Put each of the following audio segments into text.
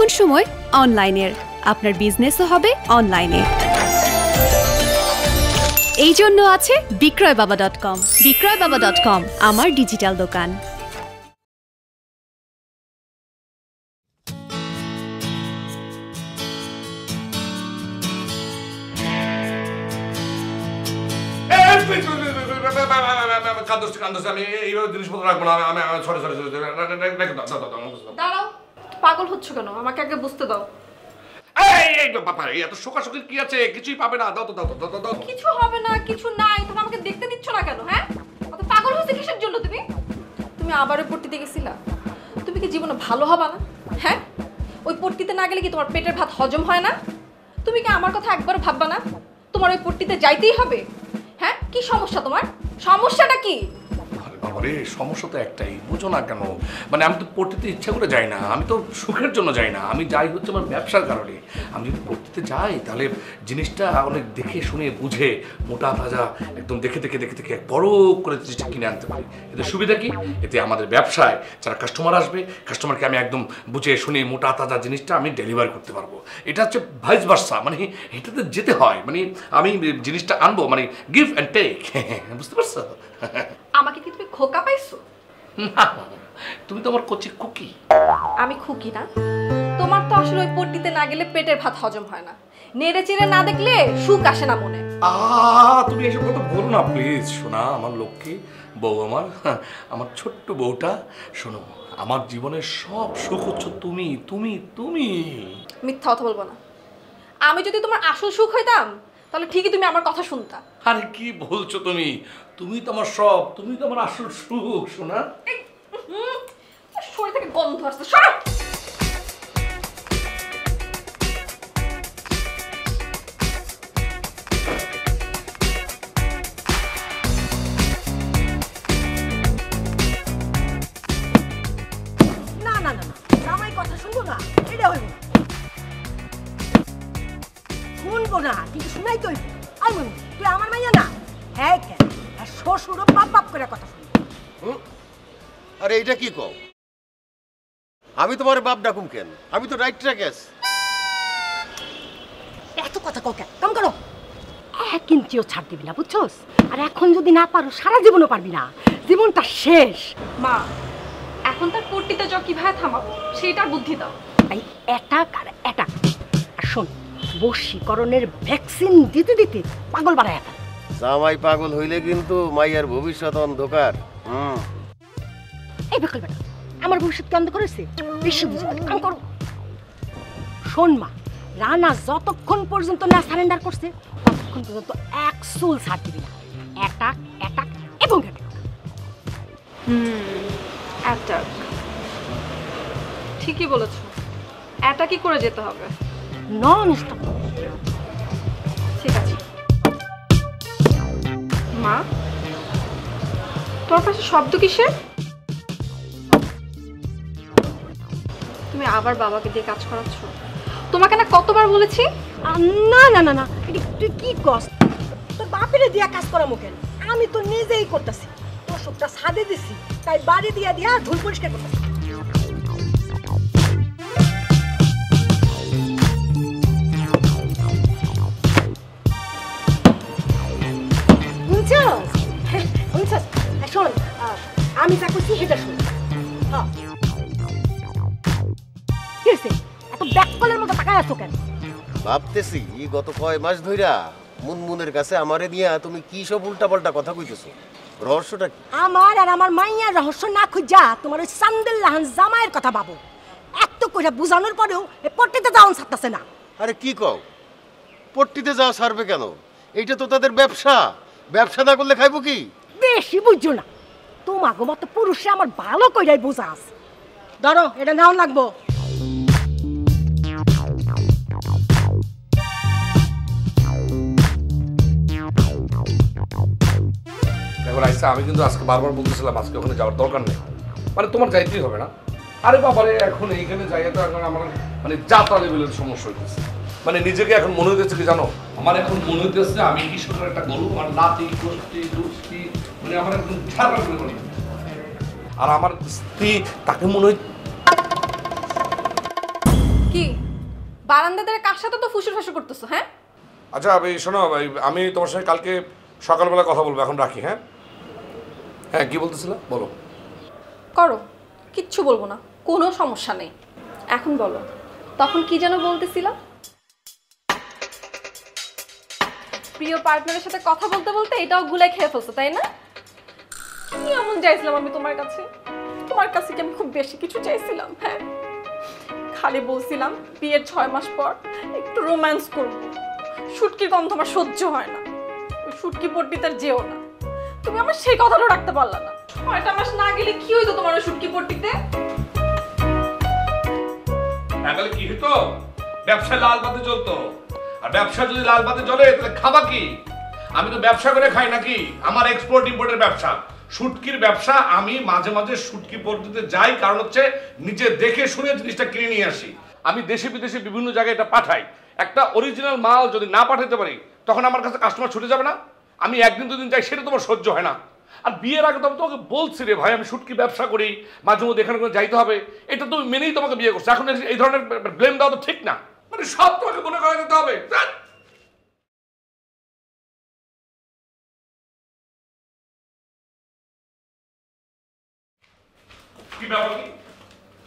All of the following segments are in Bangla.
এখন সময় অনলাইনের আপনার বিজনেসও হবে অনলাইনে এই জন্য আছে বিক্রয় বাবা ডট কম বিক্রয় বাবা ডট কম আমার ডিজিটাল দোকান কান্দোস কান্দোস আমি এইভাবে জিনিসপত্র রাখব না আমি সরি সরি সরি দাঁড়াও পাগল হচ্ছ কেন? আমাকে আগে বুঝতে দাও। এই এই বাবা এই এত শোকাশোকির কি আছে? কিছুই পাবে না। দাও তো দাও তো দাও দাও দাও কিছু হবে না কিছু নাই। তুমি আমাকে দেখতে দিচ্ছ না কেন হ্যাঁ? অত পাগল হয়েছে কিসের জন্য তুমি? তুমি আবারও পট্টিতে গেছিলা? তুমি কি জীবনে ভালো হবা না? হ্যাঁ? ওই পট্টিতে না গেলে কি তোমার পেটের ভাত হজম হয় না? তুমি কি আমার কথা একবার ভাববা না? তোমার ওই পট্টিতে যাইতেই হবে? হ্যাঁ? কি সমস্যা তোমার? সমস্যাটা কি? আরে সমস্যা তো একটাই। বুঝো না কেন মানে আমি তো পড়তে ইচ্ছা করে যাই না, আমি তো সুখের জন্য যাই না, আমি যাই হচ্ছে আমার ব্যবসার কারণে। আমি যদি পড়তে যাই, তাহলে জিনিসটা অনেক দেখে শুনে বুঝে, মোটা তাজা, একদম দেখে দেখে দেখে দেখে বড় করে জিনিসটা কিনে আনতে পারি। এতে সুবিধা কি? এতে আমাদের ব্যবসায় যারা কাস্টমার আসবে কাস্টমারকে আমি একদম বুঝে শুনে, মোটা তাজা জিনিসটা আমি ডেলিভার করতে পারব। এটা হচ্ছে ভাইস ভার্সা মানে এটাতে যেতে হয় মানে আমি জিনিসটা আনব মানে গিভ অ্যান্ড টেক বুঝতে পারছ? আমাকে কি তুমি খোকা পাইছো? না, তুমি তো আমার কচি কুকি আমি খুকি না। তোমার তো আসলে ওই পট্টিতে না গেলে পেটের ভাত হজম হয় না। নেড়ে চেড়ে না দেখলে সুখ আসে না মনে। আ তুমি এসব কথা বলো না প্লিজ। শোনা আমার লক্ষ্মী বউ আমার হ্যাঁ, আমার ছোট্ট বউটা। শোনো আমার জীবনের সব সুখ হচ্ছে তুমি তুমি তুমি। মিথ্যা কথা বলব না। আমি যদি তোমার আসল সুখ হইতাম তাহলে ঠিকই তুমি আমার কথা শুনতা। আরে কি বলছো তুমি? তুমি তো আমার সব তুমি তো আমার আসল সুখ শোনা শরীর থেকে গন্ধ আসছে সরো! এইটা কি কও? আমি তোমার বাপ ডাকুম কেন? আমি তো রাইট ট্র্যাক আছি এত কথা কও কেন? কাম করো। এক ইঞ্চিও ছাড় দিবি না বুঝছস? আর এখন যদি না পারো সারা জীবনও পারবি না। জীবনটা শেষ। মা এখন তার পট্টিতে জ কীভাবে থামাবো সেইটার বুদ্ধি দাও। এই অ্যাটাক আর অ্যাটাক আর শোন বশীকরণের ভ্যাকসিন দিতে দিতে পাগল বানায় জামাই পাগল হইলে কিন্তু মাইয়ার ভবিষ্যৎ অন্ধকার। হুম। এই বেকল বেটা আমার ভবিষ্যৎ বেশি বুঝে কাম করো। শোন মা রানা যতক্ষণ পর্যন্ত না সারেন্ডার করছে ততক্ষণ পর্যন্ত এক সুল ছাড় দিবি না। অ্যাটাক অ্যাটাক এবং অ্যাটাক অ্যাটাক ঠিকই বলেছ। অ্যাটাকই করে যেতে হবে। নন স্টপ ঠিক আছে। মা তোর পাশে শব্দ কিসের? তুমি আবার বাবাকে দিয়ে কাজ করাচ্ছ? তোমাকে না কতবার বলেছি? না না না না তুই কি কস? তোর বাপেরে দিয়া কাজ করা মুখেন আমি তো নিজেই করতেছি। তোর সবটা ছাদে দিছি তাই বাড়ি দিয়া দিয়া ধুল পরিষ্কার করতেছি। হ্যাঁ, শোন আমি যা করছি সেটা শোন। হ্যাঁ। তাকায় আছো কেন? ভাবতেছি গত কয় মাস ধইরা মুনমুনের কাছে আমারে নিয়া তুমি কি সব উল্টাপাল্টা কথা কইতেছো? রহস্যটা কি? আমার আর আমার মাইয়ার রহস্য না খুঁজা তোমার ওই সান্দেল লাহান জামাইয়ের কথা ভাবো। এত কইরা বুঝানোর পরেও এ পট্টিতে যাওন ছাড়তেছে না। আরে কি কও? পট্টিতে যাওয়া সারবে কেন? এইটা তো তাদের ব্যবসা। ব্যবসা না করলে খাইবো কি? বেশি বুঝছ না। তোমাকে মতো পুরুষে আমার ভালো কইরাই বোঝা আছে। ধরো এটা নাও লাগবো। দেখো রাইসা আমি কিন্তু আজকে বারবার বলতেছিলাম আজকে ওখানে যাওয়ার দরকার নেই। মানে তোমার যাইতেই হবে না। আরে বাবারে এখন এইখানে যাই তো এখন আমার মানে যাত্রা লেভেলের সমস্যা হইতেছে। মানে নিজেকে এখন মনে হইতেছে কি জানো? আমার এখন মনে হইতেছে আমি কিশোরের একটা গরু আমার নাতি গোষ্ঠী দুষ্টি মানে আমার একদম ঝাড়া করে মনে আর আমার স্ত্রী তাকে মনে হয় কি? বারান্দাদের কার সাথে তো ফুসুর ফাসুর করতেছো হ্যাঁ? আচ্ছা শোনো আমি তোমার সঙ্গে কালকে সকালবেলা কথা বলব, এখন রাখি হ্যাঁ? হ্যাঁ কি বলতেছিল? বলো। করো, কিচ্ছু বলব না, কোনো সমস্যা নেই। এখন বলো, তখন কি যেন বলতেছিলাম প্রিয় পার্টনারের সাথে কথা বলতে বলতে এটাও গুলাই খেয়ে ফেলছো, তাই না? কি এমন চাইছিলাম আমি তোমার কাছে? তোমার কাছে কি আমি খুব বেশি কিছু চাইছিলাম হ্যাঁ? খালি বলছিলাম বিয়ের ছয় মাস পর একটু রোম্যান্স করব। শুটকির গন্ধ আমার সহ্য হয় না। শুটকি পট্টিতে আর যেও না। তুমি আমার সেই কথাটাও রাখতে পারলা না। ছয়টা মাস না গেলে কি হইতো তোমার ওই শুটকি পট্টিতে? তাহলে কি হতো ব্যবসা লাল পাতে চলতো আর ব্যবসা যদি লাল পাতে চলে তাহলে খাবা কি? আমি তো ব্যবসা করে খাই নাকি? আমার এক্সপোর্ট ইম্পোর্টের ব্যবসা। শুটকির ব্যবসা, আমি মাঝে মাঝে শুটকি পদ্ধতিতে যাই, কারণ হচ্ছে নিজে দেখে শুনে জিনিসটা কিনে নিয়ে আসি। আমি দেশে বিদেশে বিভিন্ন জায়গায় এটা পাঠাই। একটা অরিজিনাল মাল যদি না পাঠাতে পারি, তখন আমার কাছে কাস্টমার ছুটে যাবে না। আমি একদিন দুদিন যাই, সেটা তোমার সহ্য হয় না। আর বিয়ের আগে তো আমি তোমাকে বলছি রে ভাই, আমি শুটকি ব্যবসা করি, মাঝে মধ্যে এখানে যাইতে হবে। এটা তুমি মেনেই তোমাকে বিয়ে করছ। এখন এই- ধরনের ব্লেম দেওয়া তো ঠিক না। মানে সব তোমাকে মনে করে দিতে হবে। কি?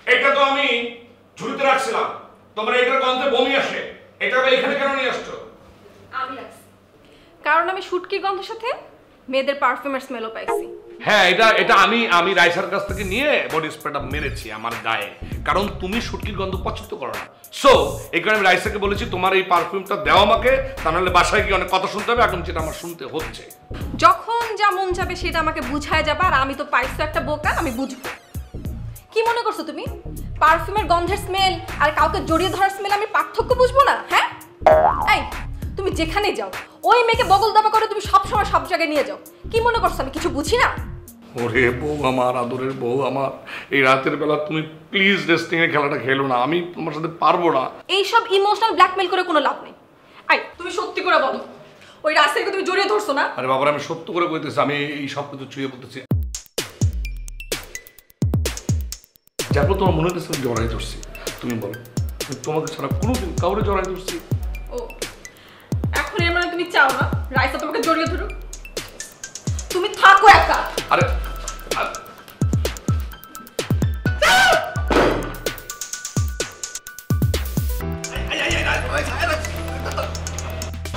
এটা তো আমি ঝুড়িতে রাখছিলাম। তোমার এটার গন্ধে বমি আসে। এটা আবার এখানে কেন নিয়ে আসছো? আমি রাখছি কারণ আমি শুটকির গন্ধের সাথে মেয়েদের পারফিউমের স্মেলও পাইছি। হ্যাঁ এটা এটা আমি আমি রাইসার কাছ থেকে নিয়ে বডি স্প্রেটা মেরেছি আমার গায়ে। কারণ তুমি শুটকির গন্ধ পছন্দ করো না। সো এই কারণে আমি রাইসাকে বলেছি তোমার এই পারফিউমটা দাও আমাকে তা নাহলে বাসায় গিয়ে অনেক কথা শুনতে হবে এখন যেটা আমার শুনতে হচ্ছে। যখন যা মন যাবে সেটা আমাকে বুঝায় যাবে আর আমি তো পাইছো একটা বোকা আমি বুঝব। কি মনে করছ তুমি? পারফিউমের গন্ধের স্মেল আর কাউকে জড়িয়ে ধরার স্মেল আমি পার্থক্য বুঝব না হ্যাঁ? এই তুমি যেখানে যাও ওই মেয়েকে বগল দাবা করে তুমি সব সময় সব জায়গায় নিয়ে যাও। কি মনে করছ আমি কিছু বুঝি না? ওরে বউ আমার আদরের বউ আমার এই রাতের বেলা তুমি প্লিজ রেস্টিং এর খেলাটা খেলো না আমি তোমার সাথে পারব না। এইসব ইমোশনাল ব্ল্যাকমেল করে কোনো লাভ নেই। আই তুমি সত্যি করে বলো ওই রাস্তাকে তুমি জড়িয়ে ধরছো না? আরে বাবার আমি সত্য করে কইতেছি আমি এই সব কিছু চুয়ে বলতেছি। যারপর তোমার মনে হচ্ছে জড়াই ধরছি। তুমি বলো তোমাকে ছাড়া কোনোদিন কাউরে জড়াই ধরছি। ও এখন এর মানে তুমি চাও না? রাইসা তোমাকে জড়িয়ে ধরুক। তুমি থাকো একা। আরে আ-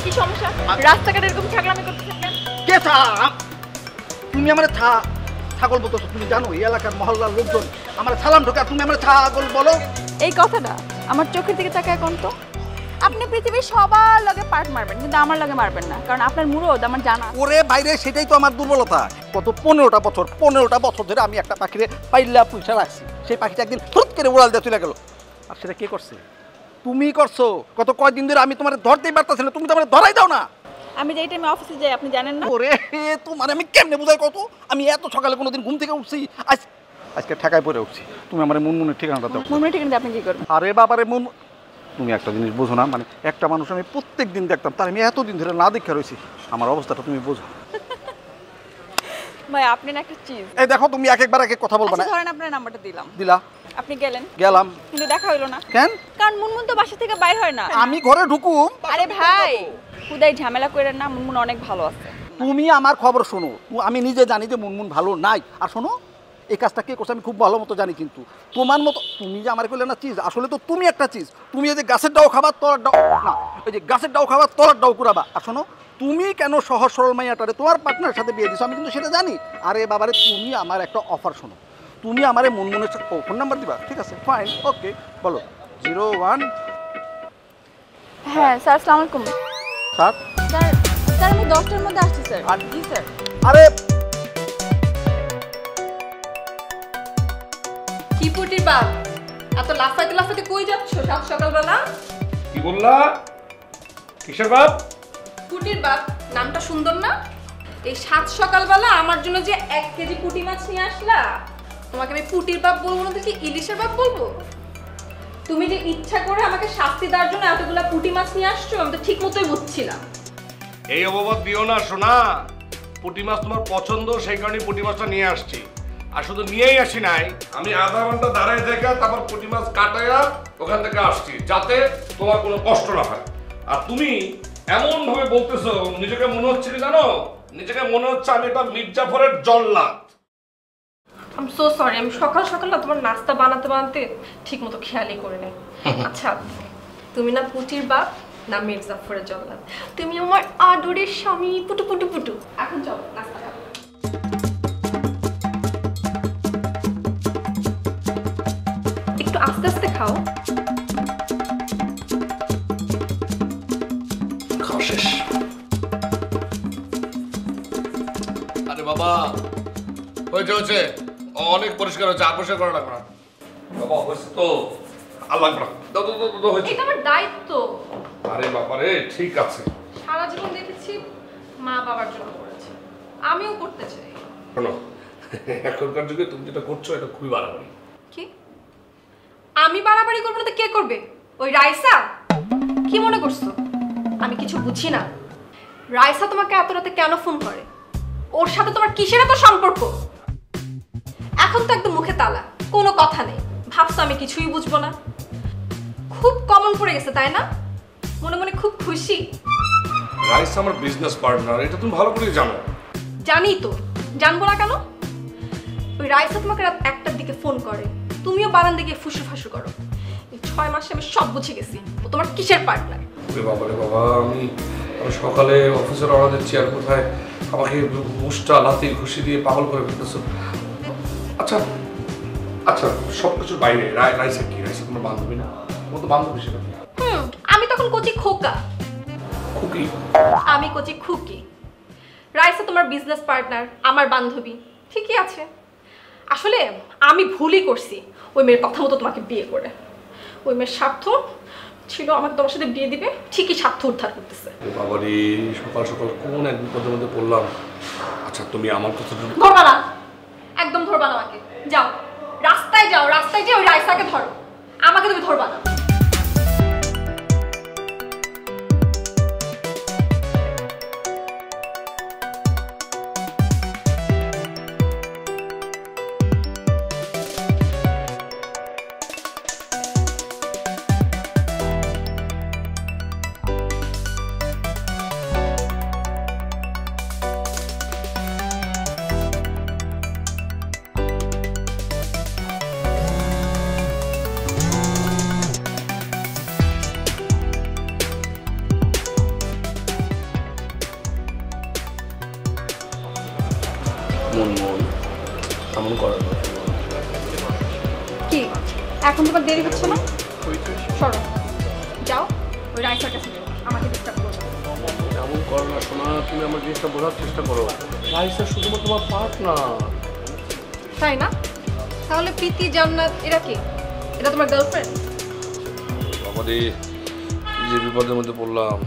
কি সমস্যা? রাস্তাঘাটে এরকম ছাগলামি কে থা তুমি আমার থা ছাগল বলতো তুমি জানো এই এলাকার মহল্লার লোকজন আমার সালাম ঢোকা তুমি আমার ছাগল বলো। এই কথাটা আমার চোখের দিকে তাকায় কোন তো? আপনি পৃথিবীর সবার লগে পার্ট মারবেন কিন্তু আমার লগে মারবেন না কারণ আপনার মুরদ আমার জানা। ওরে বাইরে সেটাই তো আমার দুর্বলতা। কত পনেরোটা বছর পনেরোটা বছর ধরে আমি একটা পাখিরে পাইলা পুষা রাখছি। সেই পাখিটা একদিন ফুট করে উড়াল দিয়ে চলে গেল। আর সেটা কে করছে? তুমি করছ। কত কয়দিন ধরে আমি তোমার ধরতেই পারতেছি না তুমি তো আমার ধরাই দাও না। আমি যেই টাইমে অফিসে যাই আপনি জানেন না? ওরে তোমার আমি কেমনে বুঝাই কত আমি এত সকালে কোনোদিন ঘুম থেকে উঠছি আজ আজকে ঠেকায় পড়ে উঠছি। তুমি আমার মন মনের ঠিকানাটা দাও। মনে ঠিক আপনি কি করবেন? আরে বাবারে মন তুমি একটা জিনিস বোঝো না মানে একটা মানুষ আমি প্রত্যেক দিন দেখতাম তার আমি এতদিন ধরে না দেখে রয়েছি। আমার অবস্থাটা তুমি বোঝো। ভাই আপনি না একটা চিজ এই দেখো তুমি এক একবার এক এক কথা বলবা না। আচ্ছা ধরেন আপনার নাম্বারটা দিলাম। দিলা। আপনি গেলেন। গেলাম। কিন্তু দেখা হইল না। কেন? কারণ মুনমুন তো বাসা থেকে বাইর হয় না। আমি ঘরে ঢুকুম। আরে ভাই খুদাই ঝামেলা করে না মুনমুন অনেক ভালো আছে। তুমি আমার খবর শোনো। আমি নিজে জানি যে মুনমুন ভালো নাই। আর শোনো এই কাজটা কে করছে আমি খুব ভালো মতো জানি কিন্তু। তোমার মতো তুমি যে আমার না চিজ আসলে তো তুমি একটা চিজ। তুমি এই যে গাছের ডাও খাবার তলার ডাও না ওই যে গাছের ডাও খাবার তলার ডাও কুড়াবা। আর শোনো তুমি কেন সহজ সরল মাইয়াটারে তোমার পার্টনার সাথে বিয়ে দিছো? আমি কিন্তু সেটা জানি। আরে বাবারে তুমি আমার একটা অফার শোনো। তুমি আমারে মুনমুনের সাথে ও ফোন নাম্বার দিবা? ঠিক আছে ফাইন ওকে বলো। জিরো ওয়ান হ্যাঁ স্যার আসসালামু আলাইকুম। স্যার স্যার আমি দশটার মধ্যে আসছি স্যার। আর- জি স্যার। আরে বাপ এত লাফাইতে লাফাইতে কই যাচ্ছ সাত সকালবেলা? কি বললা? কিসের বাপ? পুটির বাপ নামটা সুন্দর না? এই সাত সকালবেলা আমার জন্য যে এক কেজি পুটি মাছ নিয়ে আসলা তোমাকে আমি পুটির বাপ বলব না কি ইলিশের বাপ বলব? তুমি যে ইচ্ছা করে আমাকে শাস্তি দেওয়ার জন্য এতগুলা পুটি মাছ নিয়ে আসছো আমি তো ঠিক মতোই বুঝছিলাম এই অপবাদ দিও না শোনা পুঁটি মাছ তোমার পছন্দ সেই কারণে পুঁটি মাছটা নিয়ে আসছি। আর শুধু নিয়েই আসি নাই। আমি আধা ঘণ্টা দাঁড়ায় থেকে তারপর পুঁটি মাছ কাটাইয়া ওখান থেকে আসছি যাতে তোমার কোনো কষ্ট না হয়। আর তুমি এমন ভাবে বলতেছো নিজেকে মনে হচ্ছে কি জানো? নিজেকে মনে হচ্ছে আমি এটা মির্জাফরের জল্লাদ। আম সো সরি আমি সকাল সকাল না তোমার নাস্তা বানাতে বানাতে ঠিক মতো খেয়ালই করে নেই। আচ্ছা তুমি না পুটির বাপ না মির্জাফরের জগন্নাথ তুমি আমার আদরের স্বামী পুটু পুটু পুটু। এখন চলো নাস্তা খাব। আস্তে আস্তে খাও খাওয়া শেষ আরে বাবা হয়েছে হয়েছে অনেক পরিষ্কার হয়েছে আর পরিষ্কার করা লাগবে না। বাবা হয়েছে তো। আর লাগবে না। দাও দাও দাও, হয়েছে। এটা আমার দায়িত্ব। আরে বাবা রে ঠিক আছে। সারা জীবন দেখেছি মা বাবার জন্য করেছে। আমিও করতে চাই। শোনো এখনকার যুগে তুমি যেটা করছ এটা খুবই বাড়াবাড়ি। আমি বাড়াবাড়ি করব না তো কে করবে? ওই রাইসা? কি মনে করছ? আমি কিছু বুঝি না। রাইসা তোমাকে এত রাতে কেন ফোন করে? ওর সাথে তোমার কিসের এত সম্পর্ক? এখন তো একদম মুখে তালা কোনো কথা নেই। ভাবছ আমি কিছুই বুঝব না? খুব কমন পড়ে গেছে তাই না? মনে মনে খুব খুশি। রাইস আমার বিজনেস পার্টনার এটা তুমি ভালো করে জানো। জানি তো জানব না কেন? ওই রাইসা তোমাকে রাত একটার দিকে ফোন করে। তুমিও বারান্দে গিয়ে ফুসু ফাসু করো। এই ছয় মাসে আমি সব বুঝে গেছি। ও তোমার কিসের পার্টনার ওরে বাবা রে বাবা আমি সকালে অফিসের রওনা দিচ্ছি আর কোথায়? আমাকে মুষ্টা লাতি ঘুষি দিয়ে পাগল করে ফেলতেছো। আচ্ছা আচ্ছা সব কিছুর বাইরে রাই রাইসা কি? রাইসা তোমার বান্ধবী না? তোমার তো বান্ধবী সেটা হুম আমি তখন কচি খোকা। খুকি? আমি কচি খুকি। রাইসা তোমার বিজনেস পার্টনার আমার বান্ধবী। ঠিকই আছে। আসলে আমি ভুলই করছি ওই মেয়ের কথা মতো তোমাকে বিয়ে করে। ওই মেয়ের স্বার্থ ছিল আমাকে তোমার সাথে বিয়ে দিবে ঠিকই স্বার্থ উদ্ধার করতেছে। এ বাবা রে সকাল সকাল কোন এক বিপদের মধ্যে পড়লাম। আচ্ছা তুমি আমার কথা ধরবা না। একদম ধরবা না আমাকে। যাও। রাস্তায় যাও রাস্তায় যাও ওই রাইসাকে ধরো। আমাকে তুমি ধরবা না। আমাদের যে বিপদের মধ্যে পড়লাম।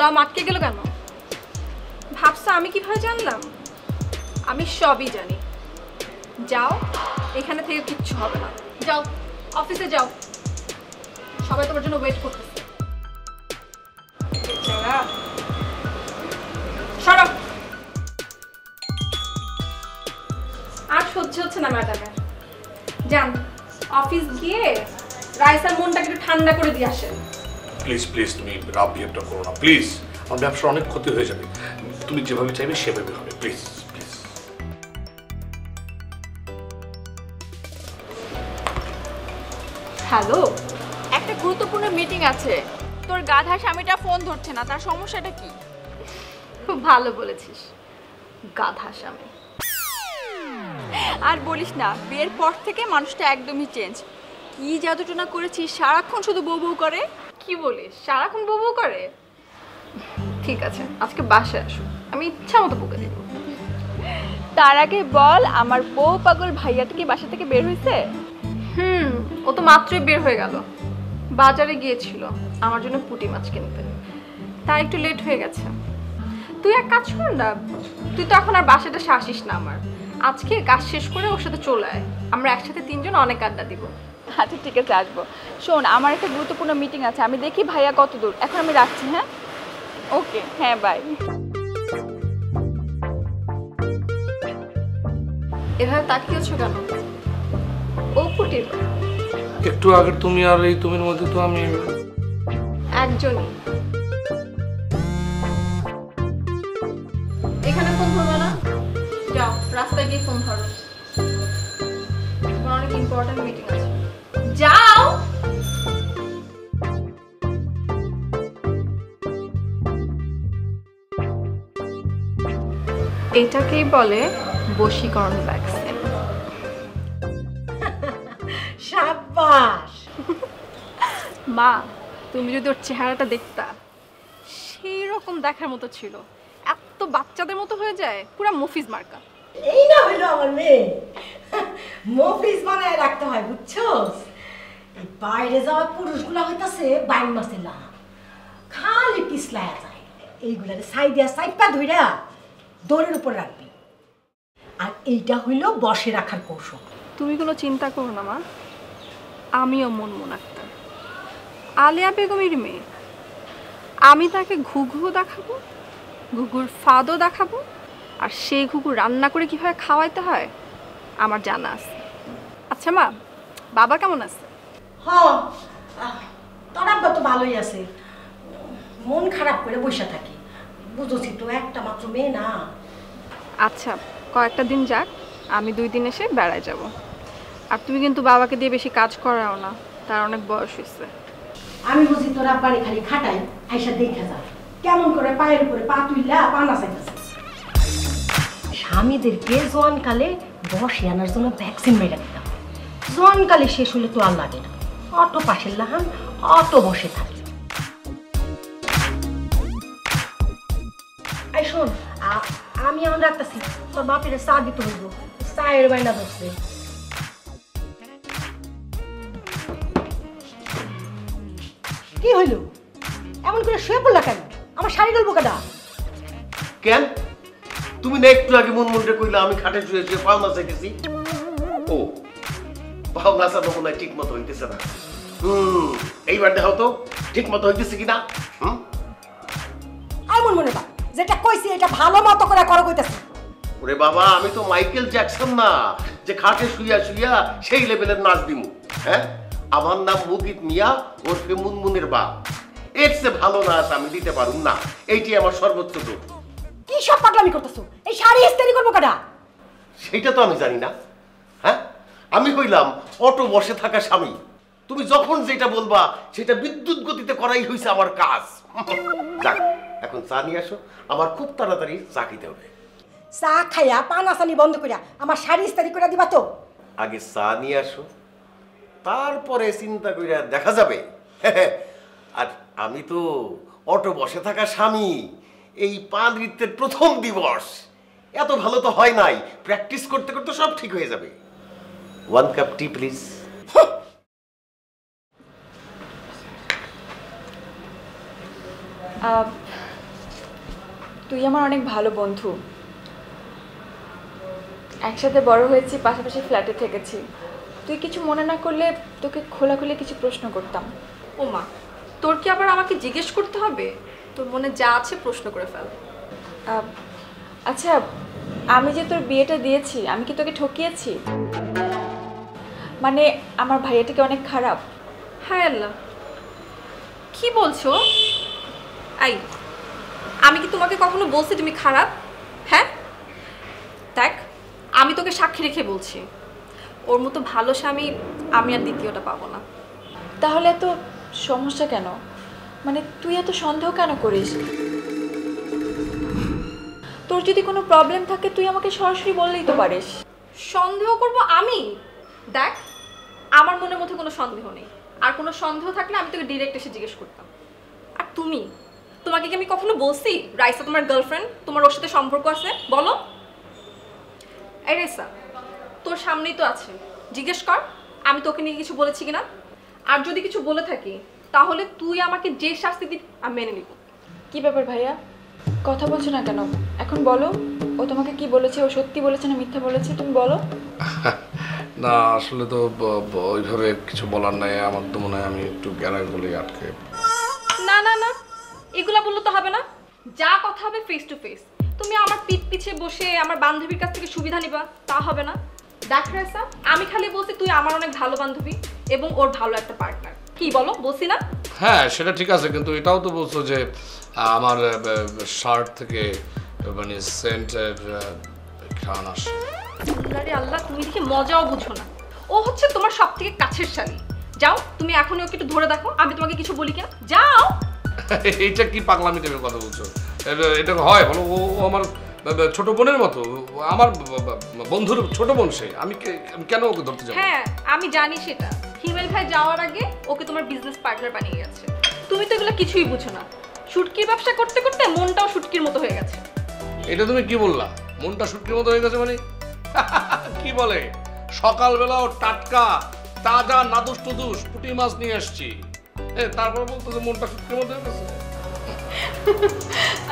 দম আটকে গেল কেন? ভাবছ আমি কীভাবে জানলাম? আমি সবই জানি। যাও, এখানে থেকে কিচ্ছু হবে না। যাও অফিসে যাও। সবাই তোমার জন্য ওয়েট করতেছে। আর সহ্য হচ্ছে না ম্যাডামের। যান অফিস গিয়ে রাইসার মনটাকে একটু ঠান্ডা করে দিয়ে আসেন। প্লিজ প্লিজ তুমি রাব বিহেভটা করো না। প্লিজ আমার ব্যবসার অনেক ক্ষতি হয়ে যাবে। তুমি যেভাবে চাইবে সেভাবে হবে। Please please. হ্যালো একটা গুরুত্বপূর্ণ মিটিং আছে। তোর গাধা স্বামীটা ফোন ধরছে না তার সমস্যাটা কি? খুব ভালো বলেছিস গাধা স্বামী। আর বলিস না বিয়ের পর থেকে মানুষটা একদমই চেঞ্জ কি জাদুটনা করেছিস সারাক্ষণ শুধু বউ বউ করে? কি বলিস? সারাক্ষণ বউ করে? ঠিক আছে, আজকে বাসায় আসো। আমি ইচ্ছা মতো বকে দিব তার আগে বল, আমার বউ পাগল ভাইয়াটা কি বাসা থেকে বের হয়েছে? হুম, ও তো মাত্রই বের হয়ে গেল। বাজারে গিয়েছিল, আমার জন্য পুঁটি মাছ কিনতে। তাই একটু লেট হয়ে গেছে। তুই এক কাজ কর না, তুই তো এখন আর বাসাটা আসিস না আমার। আজকে কাজ শেষ করে ওর সাথে চলে আয়। আমরা একসাথে তিনজন অনেক আড্ডা দিব। আচ্ছা ঠিক আছে আসব। শোন আমার একটা গুরুত্বপূর্ণ মিটিং আছে। আমি দেখি ভাইয়া কত দূর। এখন আমি রাখছি হ্যাঁ? ওকে হ্যাঁ বাই এভাবে তাকিয়েছো কেন? ও কুটির। একটু আগে তুমি আর এই তুমির মধ্যে তো আমি একজনই। এখানে ফোন ধরবে না? যাও রাস্তায় গিয়ে ফোন ধরো। তোমার অনেক ইম্পর্টেন্ট মিটিং আছে। এটাকেই বলে বশীকরণ ভ্যাকসিন সাব্বাস। মা তুমি যদি ওর চেহারাটা দেখতা সেই রকম দেখার মতো ছিল। এত বাচ্চাদের মতো হয়ে যায় পুরা মফিজ মার্কা। এই না হইল আমার মেয়ে। মফিজ বানায় রাখতে হয় বুঝছ বাইরে যাওয়া পুরুষগুলা হইতাছে বাইন মাসে লাম খালি পিছলায়া যায়। এইগুলারে সাই দিয়া সাইপা ধইরা দড়ির উপর রাখবি। আর এইটা হইল বসে রাখার কৌশল। তুমি কোনো চিন্তা করো না, মা। আমিও মন মন আক্তার। আলিয়া বেগমের মেয়ে। আমি তাকে ঘুঘু দেখাবো, ঘুঘুর ফাদও দেখাবো, আর সেই ঘুঘু রান্না করে কীভাবে খাওয়াইতে হয়, আমার জানা আছে। আচ্ছা মা, বাবা কেমন আছে? হ। তোর আব্বা তো ভালোই আছে। মন খারাপ করে বসে থাকি। বুঝছি তো একটা মাত্র মেয়ে না। আচ্ছা কয়েকটা দিন যাক আমি দুই দিন এসে বেড়ায় যাব। আর তুমি কিন্তু বাবাকে দিয়ে বেশি কাজ করাও না তার অনেক বয়স হয়েছে। আমি বুঝি তোর আব্বারে খালি খাটাই আইসা দেখে যা। কেমন করে পায়ের উপরে পা তুইলা পানা চাইতেছে স্বামীদেরকে জোয়ানকালে বসে আনার জন্য ভ্যাকসিন মেরে দিতাম। জোয়ানকালে শেষ হলে তো আর লাগে না। অটো পাশের লাহান অটো বসে থাকে। শোন আমি তোর বাপের দিতে বাইনা বসবে কি হইল? এমন করে শুয়ে পড়লা কেন? আমার শাড়ি ডলবো কেডা? কেন? তুমি না একটু আগে মন মনটা কইলা আমি খাটে শুয়ে শুয়ে পাওনা চাইতেছি। ও, পাওনা ঠিক মতো হইতেছে না। হুম এইবার দেখাও তো ঠিক মতো হইতেছে কিনা? হুম? মনে বা যেটা কইছি এটা ভালো মতো করে করো কইতাছি। ওরে বাবা আমি তো মাইকেল জ্যাকসন না যে খাটে শুইয়া শুইয়া সেই লেভেলের নাচ দিমু হ্যাঁ? আমার নাম মুকিত মিয়া ওরফে মুনমুনের বাপ এর চেয়ে ভালো নাচ আমি দিতে পারুম না এইটি আমার সর্বোচ্চ দোষ কি সব পাগলামি করতেছো? এই শাড়ি ইস্তারি করব কেডা? সেইটা তো আমি জানি না হ্যাঁ? আমি কইলাম অটো বসে থাকা স্বামী। তুমি যখন যেটা বলবা সেটা বিদ্যুৎ গতিতে করাই হয়েছে আমার কাজ। যাক এখন চা নিয়ে আসো। আমার খুব তাড়াতাড়ি চা খেতে হবে। চা খাইয়া পানাসানি বন্ধ করিয়া আমার শাড়ি ইস্তারি করে দিবা তো? আগে চা নিয়ে আসো। তারপরে চিন্তা করিয়া দেখা যাবে। আর আমি তো অটো বসে থাকা স্বামী। এই পা নৃত্যের প্রথম দিবস। এত ভালো তো হয় নাই। প্র্যাকটিস করতে করতে সব ঠিক হয়ে যাবে। One cup T please. তুই আমার অনেক ভালো বন্ধু। একসাথে বড় হয়েছি পাশাপাশি ফ্ল্যাটে থেকেছি। তুই কিছু মনে না করলে তোকে খোলাখুলি কিছু প্রশ্ন করতাম। ও মা তোর কি আবার আমাকে জিজ্ঞেস করতে হবে? তোর মনে যা আছে প্রশ্ন করে ফেল। আচ্ছা আমি যে তোর বিয়েটা দিয়েছি আমি কি তোকে ঠকিয়েছি? মানে আমার ভাইয়াটাকে অনেক খারাপ? হ্যাঁ আল্লাহ। কি বলছো? আই আমি কি তোমাকে কখনো বলছি তুমি খারাপ? হ্যাঁ? দেখ আমি তোকে সাক্ষী রেখে বলছি। ওর মতো ভালো স্বামী আমি আর দ্বিতীয়টা পাবো না। তাহলে এত সমস্যা কেন? মানে তুই এত সন্দেহ কেন করিস? তোর যদি কোনো প্রবলেম থাকে তুই আমাকে সরাসরি বললেই তো পারিস। সন্দেহ করব আমি? দেখ আমার মনের মধ্যে কোনো সন্দেহ নেই। আর কোনো সন্দেহ থাকলে আমি তোকে ডিরেক্ট এসে জিজ্ঞেস করতাম। আর তুমি? তোমাকে কি আমি কখনো বলছি? রাইসা তোমার গার্লফ্রেন্ড তোমার ওর সাথে সম্পর্ক আছে? বলো। এই রাইসা তোর সামনেই তো আছে। জিজ্ঞেস কর আমি তোকে নিয়ে কিছু বলেছি কিনা? আর যদি কিছু বলে থাকি তাহলে তুই আমাকে যে শাস্তি দিবি আমি মেনে নিব। কি ব্যাপার ভাইয়া? কথা বলছো না কেন? এখন বলো ও তোমাকে কি বলেছে? ও সত্যি বলেছে না মিথ্যা বলেছে? তুমি বলো। না আসলে তো ওইভাবে কিছু বলার নাই। আমার তো মনে হয় আমি একটু বলেই আটকে। না না না। এগুলা বললে তো হবে না। যা কথা হবে ফেস টু ফেস তুমি আমার পিঠ পিছে বসে আমার বান্ধবীর কাছ থেকে সুবিধা নিবা তা হবে না। দেখ রাইসা আমি খালি বলছি তুই আমার অনেক ভালো বান্ধবী এবং ওর ভালো একটা পার্টনার কি বলো বলছি না? হ্যাঁ সেটা ঠিক আছে কিন্তু এটাও তো বলছো যে আমার শার্ট থেকে মানে সেন্টের ঘ্রাণ আসে। আরে আল্লাহ তুমি দেখে মজাও বুঝো না। ও হচ্ছে তোমার সব থেকে কাছের শালী। যাও তুমি এখনই ওকে একটু ধরে দেখো আমি তোমাকে কিছু বলি কেন। যাও! এইটা কি পাগলামি টাইপের কথা বলছো? এটা- হয় বলো ও আমার ছোট বোনের মতো আমার বন্ধুর ছোট বোন সে আমি কেন ওকে ধরতে যাব? হ্যাঁ আমি জানি সেটা। হিমেল ভাই যাওয়ার আগে ওকে তোমার বিজনেস পার্টনার বানিয়ে গেছে। তুমি তো এগুলো কিছুই বুঝো না। শুটকির ব্যবসা করতে করতে মনটাও শুটকির মতো হয়ে গেছে। এটা তুমি কি বললা? মনটা শুটকির মতো হয়ে গেছে মানে? কি বলে? সকালবেলা ও টাটকা তাজা নাদুস টুদুস পুঁটি মাছ নিয়ে আসছি। এ, তারপরে বলতেছে মনটা শুটকির মতো হয়ে গেছে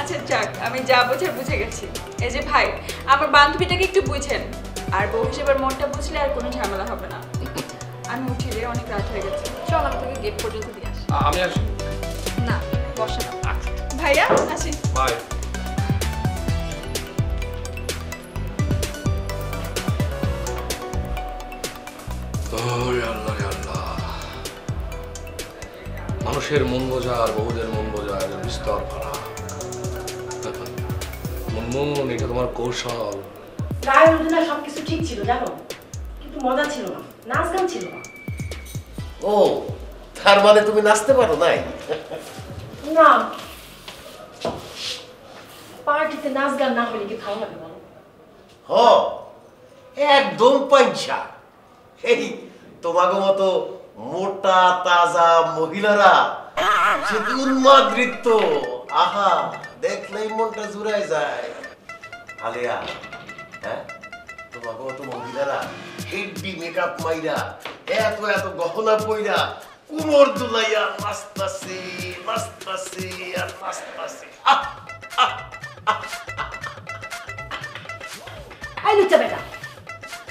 আচ্ছা যাক আমি যা বোঝার বুঝে গেছি। এই যে ভাই আমার বান্ধবীটাকে একটু বুঝেন। আর বউ হিসেবে মনটা বুঝলে আর কোনো ঝামেলা হবে না। আমি উঠি রে অনেক রাত হয়ে গেছে। চল আমি তোকে গেট পর্যন্ত দিয়ে আসি। আমি আসি। না বসে না। ভাইয়া আসি। বাই আল্লাহ রে আল্লাহ মানুষের মন বোঝা আর বহুদের মন বোঝা এর বিস্তর ফারাক মনমন এটা তোমার কৌশল। গায়ের দিনে সব কিছু ঠিক ছিল জানো? কিন্তু মজা ছিল না নাচ গান ছিল না। ও তার মানে তুমি নাচতে পারো নাই? না। পার্টিতে নাচ গান না হলে কি ভালো লাগে বলো? হ একদম পাইছা এই তোমাকে মতো মোটা, তাজা মহিলারা। সে আহা, দেখলেই মনটা জুড়ায় যায়। আলিয়া হ্যাঁ? তোমাকে মতো মহিলারা হেডি মেকআপ মাইরা, এত এত গহনা পইরা কুমোর দুলাইয়া নাচতাছে নাচতাছে আর নাচতাছে আহ আই লুচ্চা বেটা।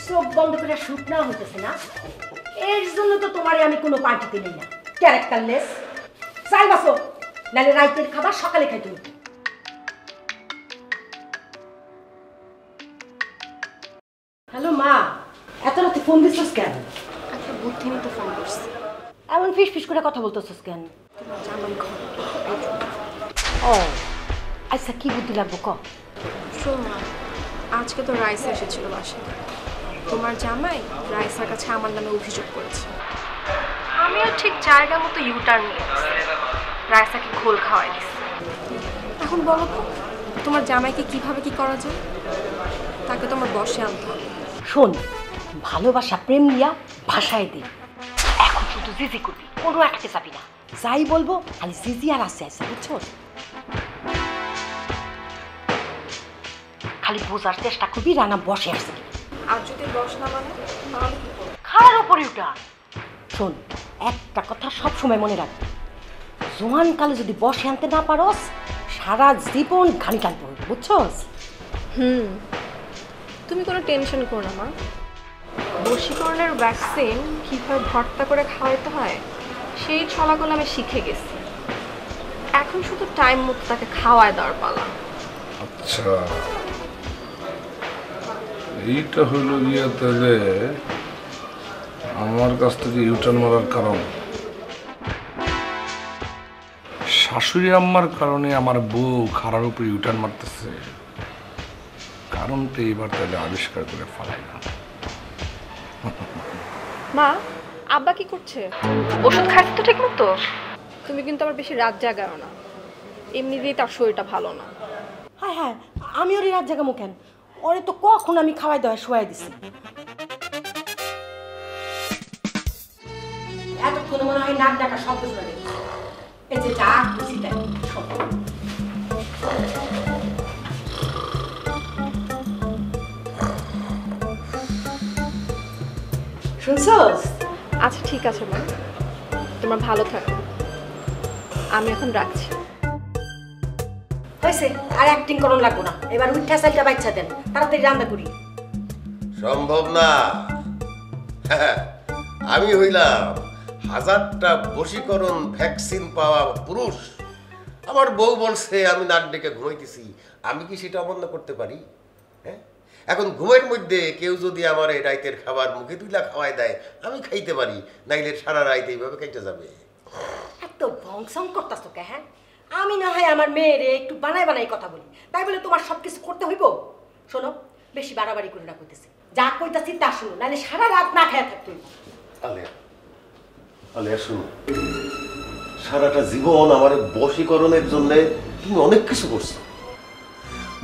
চোখ বন্ধ করে শুট না হইতেছে না। এর জন্য তো তোমারে আমি কোনো পার্টিতে নেই না। ক্যারেক্টারলেস চাই বাসো নাহলে রাইতের খাবার সকালে খাইতে হইতো হ্যালো মা এত রাতে ফোন দিচ্ছিস কেন? একটা বুদ্ধি নিতে ফোন করছি। এমন ফিস ফিস করে কথা বলতেছিস কেন? তোমার জামাই ঘর। ও আচ্ছা কি বুদ্ধি লাগবো ক? শোন আজকে তো রাইসা এসেছিল বাসায়। তোমার জামাই রাইসার কাছে আমার নামে অভিযোগ করেছে। আমিও ঠিক জায়গা মতো ইউটার্ন নিয়ে রাইসাকে ঘোল খাওয়াই দিচ্ছি। এখন বলো তো তোমার জামাইকে কীভাবে কি করা যায়? তাকে তোমার বসে আনতে হবে। শোন ভালোবাসা প্রেম নিয়া ভাষায় দে। এখন শুধু জিজি করবি কোনো আটকে যাবি না। যাই বলব খালি জিজি আর আসছে আসে বুঝছ খালি বোঝার চেষ্টা করবি রানা বসে আসছে। আর যদি বস না মানে তাহলে কি করব? ওপরে ওটা শোন একটা কথা সব সময় মনে রাখবি জোয়ান কালে যদি বসে আনতে না পারস সারা জীবন ঘানি টানতে হবে বুঝছস? হুম। তুমি কোনো টেনশন করো না মা। বশীকরণের ভ্যাকসিন কীভাবে ভর্তা করে খাওয়াতে হয় সেই ছলাগুলো আমি শিখে গেছি। এখন শুধু টাইম মতো তাকে খাওয়ায় দেওয়ার পালা। আচ্ছা। এইটা হইল গিয়ে তাহলে আমার কাছ থেকে ইউটার্ন মারার কারণ। শাশুড়ি আম্মার কারণে আমার বউ খারার উপরে ইউটার্ন মারতেছে। কারণটা এবার তাহলে আবিষ্কার করে ফেলাইলাম মা আব্বা কি করছে? ওষুধ খাচ্ছে তো ঠিক মতো। তুমি কিন্তু আবার বেশি রাত জাগাও না। এমনিতেই তার শরীরটা ভালো না। হ্যাঁ হ্যাঁ আমি ওর রাত জাগামো কেন? ওরে তো কখন আমি খাওয়াই দেওয়া শোয়াই দিছি? মনে হয় আচ্ছা ঠিক আছে মা। তোমার ভালো থাকো। আমি এখন রাখছি। হয়েছে? আর অ্যাক্টিং করুন লাগবো না। এবার উঠা সাইলটা বাচ্চা দেন তাড়াতাড়ি রান্না করি। সম্ভব না। আমি হইলাম হাজারটা বশীকরণ ভ্যাকসিন পাওয়া পুরুষ। আমার বউ বলছে আমি নাক ডেকে ঘুমাইতেছি। আমি কি সেটা অমান্য করতে পারি? হ্যাঁ? এখন ঘুমের মধ্যে কেউ যদি আমার এই রাইতের খাবার মুখে তুইলা খাওয়াই দেয় আমি খাইতে পারি। নাইলে সারা রাইতে এইভাবে খাইতে যাবে। এত ভংসং করতাস হ্যাঁ? আমি না হয় আমার মেয়েরে একটু বানাই বানাই কথা বলি। তাই বলে তোমার সব কিছু করতে হইব? শোনো, বেশি বাড়াবাড়ি করে না কইতেছি। যা কইতাছি তা শুনো, নাহলে সারা রাত না খায়া থাকতে হইব। আলেয়া আলেয়া, শুনো। সারাটা জীবন আমার বশীকরণের জন্য তুমি অনেক কিছু করছ।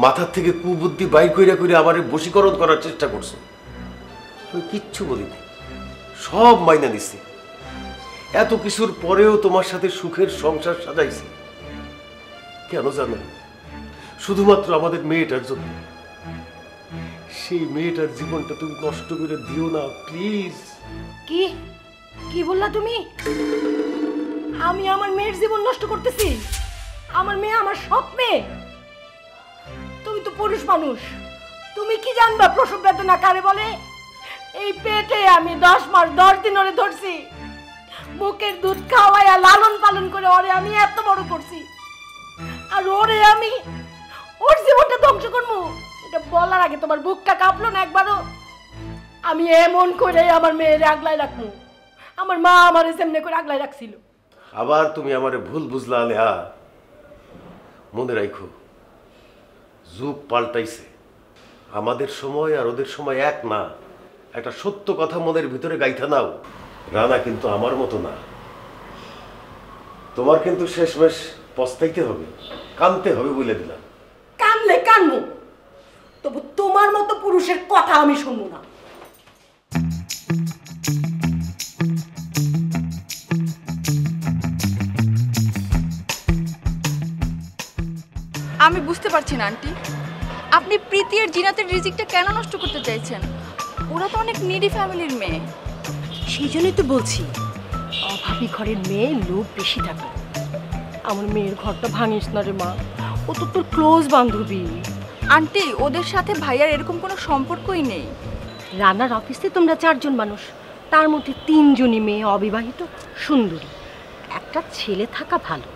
মাথার থেকে কুবুদ্ধি বাইর কইরা কইরা আমার বশীকরণ করার চেষ্টা করছ। আমি কিচ্ছু বলিনি, সব মাইনা নিছি। এত কিছুর পরেও তোমার সাথে সুখের সংসার সাজাইছি। কেন জানো? শুধুমাত্র আমাদের মেয়েটার জন্য। সেই মেয়েটার জীবনটা তুমি নষ্ট করে দিও না, প্লিজ। কি? কি বললা তুমি? আমি আমার মেয়ের জীবন নষ্ট করতেছি। আমার মেয়ে আমার সৎ মেয়ে। তুমি তো পুরুষ মানুষ। তুমি কি জানবা প্রসব বেদনা কারে বলে? এই পেটে আমি দশ মাস, দশ দিন ওরে ধরছি। বুকের দুধ খাওয়াইয়া লালন পালন করে ওরে আমি এত বড় করছি। আর ওরে আমি, ওর জীবনটা ধ্বংস করব। এটা বলার আগে তোমার বুকটা কাঁপলো না একবারও। আমি এমন করে আমার মেয়ের আগলাই রাখব। আমার মা আমার সেমনে করে আগলাই রাখছিল। আবার তুমি আমার ভুল বুঝলা, আলেহা। মনে রাখো যুগ পাল্টাইছে। আমাদের সময় আর ওদের সময় এক না। একটা সত্য কথা মনের ভিতরে গাইথা নাও। রানা কিন্তু আমার মতো না। তোমার কিন্তু শেষমেশ পস্তাইতে হবে কানতে হবে বলে দিলাম। কানলে কানবো তবু তোমার মতো পুরুষের কথা আমি শুনব না। আমি বুঝতে পারছি না আন্টি। আপনি প্রীতি আর জিনাতের রিজিকটা কেন নষ্ট করতে চাইছেন? ওরা তো অনেক নিডি ফ্যামিলির মেয়ে। সেই জন্যই তো বলছি অভাবী ঘরের মেয়ে লোক বেশি থাকে। আমার মেয়ের ঘরটা ভাঙিস না রে মা। ও তো তোর ক্লোজ বান্ধবী। আন্টি ওদের সাথে ভাইয়ার এরকম কোনো সম্পর্কই নেই। রানার অফিসে তোমরা চারজন মানুষ। তার মধ্যে তিনজনই মেয়ে অবিবাহিত সুন্দরী। একটা ছেলে থাকা ভালো।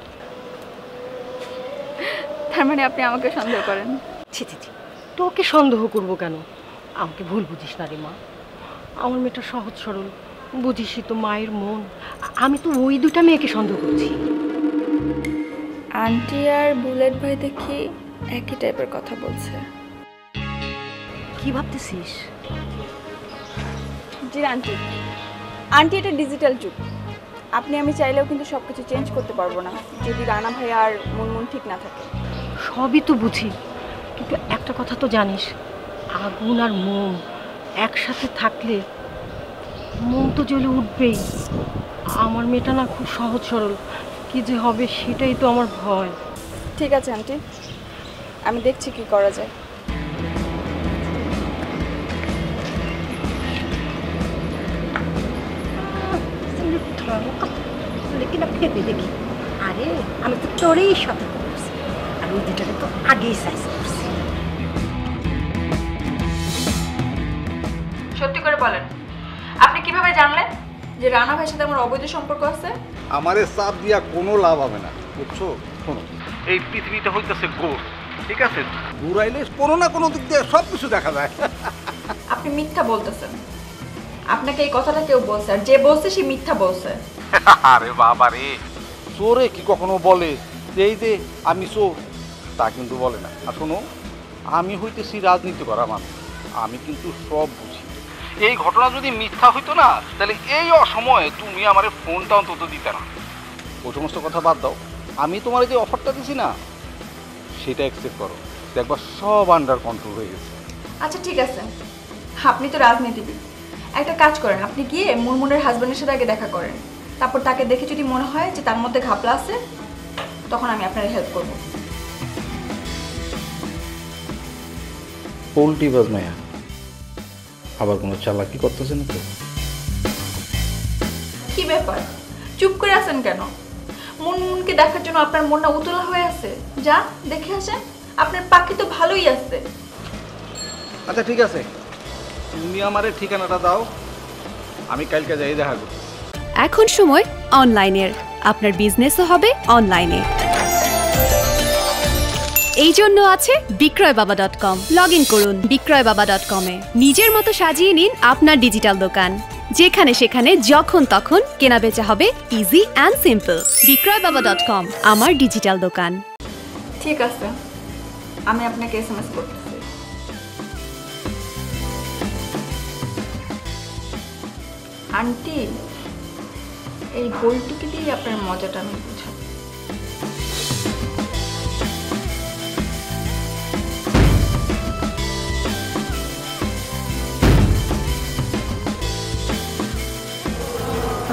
তার মানে আপনি আমাকে সন্দেহ করেন? ছি ছি ছি। তোকে সন্দেহ করব কেন? আমাকে ভুল বুঝিস না রে মা। আমার মেয়েটা সহজ সরল। বুঝিসই তো মায়ের মন। আমি তো ওই দুটা মেয়েকে সন্দেহ করছি। আন্টি আর বুলেট ভাই দেখি একই টাইপের কথা বলছে। কি ভাবতেছিস? জি আন্টি। আন্টি এটা ডিজিটাল যুগ। আপনি আমি চাইলেও কিন্তু সব কিছু চেঞ্জ করতে পারব না যদি রানা ভাই আর মন মন ঠিক না থাকে। সবই তো বুঝি কিন্তু একটা কথা তো জানিস আগুন আর মোম একসাথে থাকলে মন তো জ্বলে উঠবেই। আমার মেয়েটা না খুব সহজ সরল কি যে হবে সেটাই তো আমার ভয়। ঠিক আছে আন্টি। আমি দেখছি কি করা যায়। দেখি আরে আমি তো তোরেই সতর্ক করছি। আর ওই দুটাকে তো আগেই সাইজ করছি। সত্যি করে বলেন। আপনি কীভাবে জানলেন? যে রানা ভাইয়ের সাথে আমার অবৈধ সম্পর্ক আছে? আমারে চাপ দিয়া কোনো লাভ হবে না বুঝছ? শোনো। এই পৃথিবীতে হইতেছে গোর ঠিক আছে? ঘুরাইলে কোনো না কোনো দিক দিয়ে সব কিছু দেখা যায়। আপনি মিথ্যা বলতেছেন। আপনাকে এই কথাটা কেউ বলছে আর যে বলছে সে মিথ্যা বলছে। আরে বাবা রে। চোরে কি কখনো বলে? যে এই যে আমি চোর তা কিন্তু বলে না। আর শোনো আমি হইতেছি রাজনীতি করা মানুষ। আমি কিন্তু সব বুঝি। এই ঘটনা যদি মিথ্যা হইতো না তাহলে এই অসময়ে তুমি আমার ফোনটা অন্তত দিতে না। ও সমস্ত কথা বাদ দাও। আমি তোমার যে অফারটা দিছি না সেটা অ্যাকসেপ্ট করো। দেখবা সব আন্ডার কন্ট্রোল হয়ে গেছে। আচ্ছা ঠিক আছে। আপনি তো রাজনীতিবিদ। একটা কাজ করেন আপনি গিয়ে মুরমুনের হাজব্যান্ডের সাথে আগে দেখা করেন। তারপর তাকে দেখে যদি মনে হয় যে তার মধ্যে ঘাপলা আছে তখন আমি আপনার হেল্প করব। পোল্ট্রি বাজ মায়া আবার কোনো চালাকি করতেছে না তো কি ব্যাপার? চুপ করে আছেন কেন? মুনমুনকে দেখার জন্য আপনার মনটা উতলা হয়ে আছে। যা দেখে আসেন। আপনার পাখি তো ভালোই আছে। আচ্ছা ঠিক আছে। তুমি আমারে ঠিকানাটা দাও। আমি কালকে যাই দেখা করব এখন সময় অনলাইনের। আপনার বিজনেসও হবে অনলাইনে। এই জন্য আছে বিক্রয় বাবা ডট কম লগ ইন করুন বিক্রয় বাবা ডট কমে নিজের মতো সাজিয়ে নিন আপনার ডিজিটাল দোকান। যেখানে সেখানে যখন তখন কেনা বেচা হবে ইজি অ্যান্ড সিম্পল বিক্রয় বাবা ডট কম আমার ডিজিটাল দোকান। ঠিক আছে। আমি আপনাকে এস এম এস করতেছি। আন্টি, এই গোলটুকি দিয়ে আপনার মজাটা আমি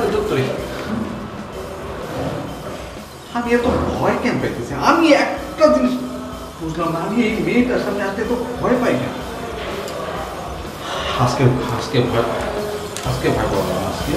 বুঝাবো আমি এত ভয় কেন পাইতেছি আমি একটা জিনিস বুঝলাম না আমি এই মেয়েটার সামনে আসতে তো ভয় পাই না আজকে আজকে ভয় পাই আজকে ভয় পাবো না আজকে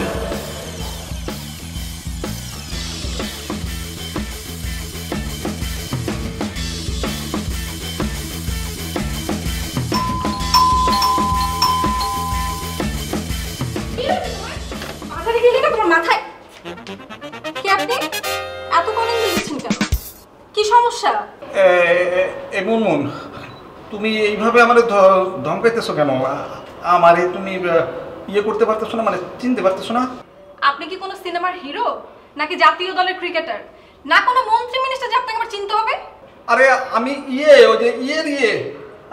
তুমি এইভাবে আমার ধমকাইতেছো কেন? আমারে তুমি ইয়ে করতে পারতেছো না মানে চিনতে পারতেছো না? আপনি কি কোনো সিনেমার হিরো? নাকি জাতীয় দলের ক্রিকেটার? না কোনো মন্ত্রী মিনিস্টার যে আপনাকে আমার চিনতে হবে? আরে আমি ইয়ে ওই যে ইয়ের ইয়ে।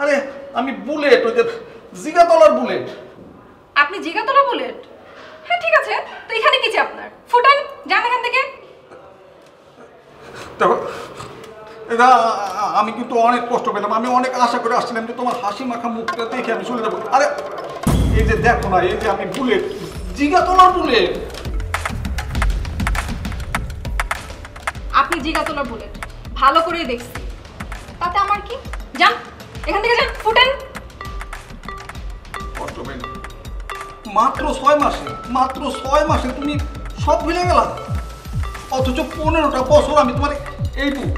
আরে আমি বুলেট ওই যে জিগা জিগাতলার বুলেট। আপনি জিগাতলা বুলেট? হ্যাঁ ঠিক আছে। তো এখানে কি আপনার? ফুটান যান এখান থেকে। এটা আমি কিন্তু অনেক কষ্ট পেলাম। আমি অনেক আশা করে আসছিলাম যে তোমার হাসি মাখা মুখটা দেখে আমি চলে যাব। আরে এই যে দেখো না এই যে আমি বুলেট জিগাতলার বুলেট। আপনি জিগাতলা বুলেট ভালো করেই দেখছি। তাতে আমার কি? যান এখান থেকে যান ফুটেন। কষ্ট পেলাম মাত্র ছয় মাসে মাত্র ছয় মাসে তুমি সব ভুলে গেলা। অথচ পনেরোটা বছর আমি তোমার এই বুক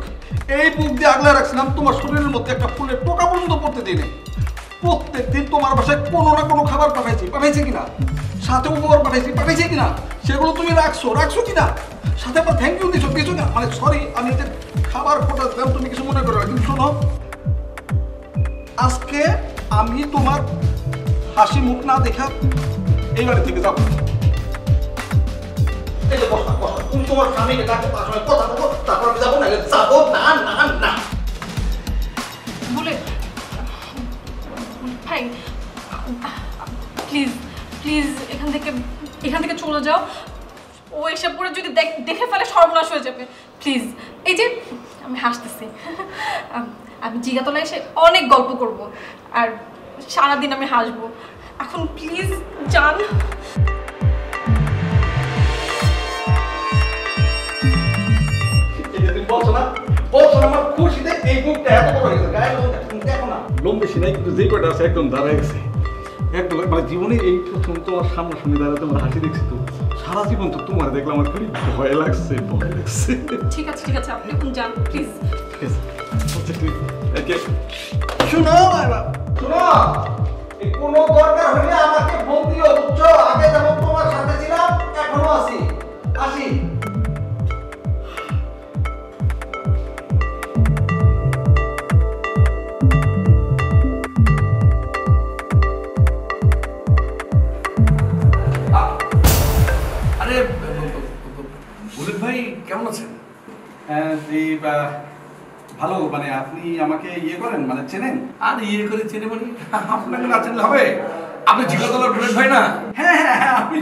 এই বুক দিয়ে আগলে রাখছিলাম, তোমার শরীরের মধ্যে একটা ফুলের টোকা পর্যন্ত পড়তে দিই প্রত্যেক দিন তোমার বাসায় কোনো না কোনো খাবার পাঠাইছি পাঠাইছি কিনা? সাথে উপহার পাঠাইছি পাঠাইছি কিনা? সেগুলো তুমি রাখছো রাখছো কিনা? সাথে আবার থ্যাংক ইউ দিছো, কিছু না। মানে সরি আমি যে খাবার ফোটা দিলাম, তুমি কিছু মনে করো কিন্তু শোনো। আজকে আমি তোমার হাসি মুখ না দেখা এই বাড়ি থেকে যাব। বলো ভাই, প্লিজ প্লিজ, এখান থেকে এখান থেকে চলে যাও। ও এসে পড়ে যদি দেখ- ফেলে সর্বনাশ হয়ে যাবে। প্লিজ, এই যে, আমি হাসতেছি। আমি জিগাতলায় এসে অনেক গল্প করব, আর সারাদিন আমি হাসবো। এখন প্লিজ, যান। বলছো না? বলছো না আমার খুশিতে এই বুকটা এত বড় হয়ে গেছে গায়ে লোম দেখো, না। লোম বেশি নাই কিন্তু যে কয়টা আছে একদম দাঁড়ায় গেছে। একদম মানে জীবনে এই প্রথম তোমার সামনাসামনি দাঁড়ায় তোমার হাসি দেখছি তো। সারা জীবন তো তোমার দেখলাম আমার খুবই ভয় লাগছে ভয় লাগছে। ঠিক আছে ঠিক আছে আপনি এখন যান প্লিজ আচ্ছা, শুনো শুনো। কোনো দরকার হলে আমাকে ফোন বুঝছ? আগে যেমন তোমার সাথে ছিলাম এখনও আছি। আসি। কেমন আছেন? হ্যাঁ ভালো মানে আপনি আমাকে ইয়ে করেন মানে চেনেন? আর ইয়ে করে চেনে মানে আপনাকে না চিনলে হবে? আপনি জিগাতলার বুলেট ভাই না? হ্যাঁ হ্যাঁ হ্যাঁ আপনি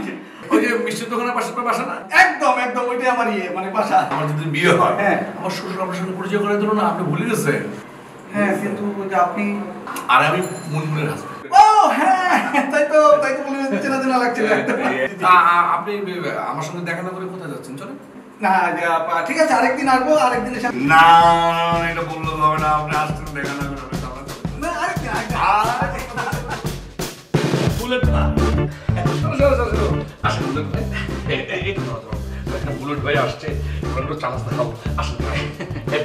ওই যে মিষ্টির দোকানের পাশে আপনার বাসা না? একদম একদম ওইটাই আমার ইয়ে মানে বাসা। আমার যদি বিয়ে হয় হ্যাঁ। আমার শ্বশুর আপনার সঙ্গে পরিচয় করে দিল না আপনি ভুলে গেছেন? হ্যাঁ কিন্তু যে আপনি আর আমি মুনমুনের হাসবেন্ড ও হ্যাঁ তাই তো তাই তো বলে চেনা চেনা লাগছে আপনি আমার সঙ্গে দেখা না করে কোথায় যাচ্ছেন? চলেন। না ঠিক আছে আরেকদিন আসব আরেকদিন এসে না এটা বললে হবে না আপনি আসছেন দেখা না করে না, আরেকদিন আরেকদিন। বুলেট না। শোনো, শোনো, শোনো, শোনো। আসেন বুলেট ভাই। এ- এ- এই তো ধরো, ধরো। একটা বুলেট ভাই আসছে ওরা একটু চা খাব আসেন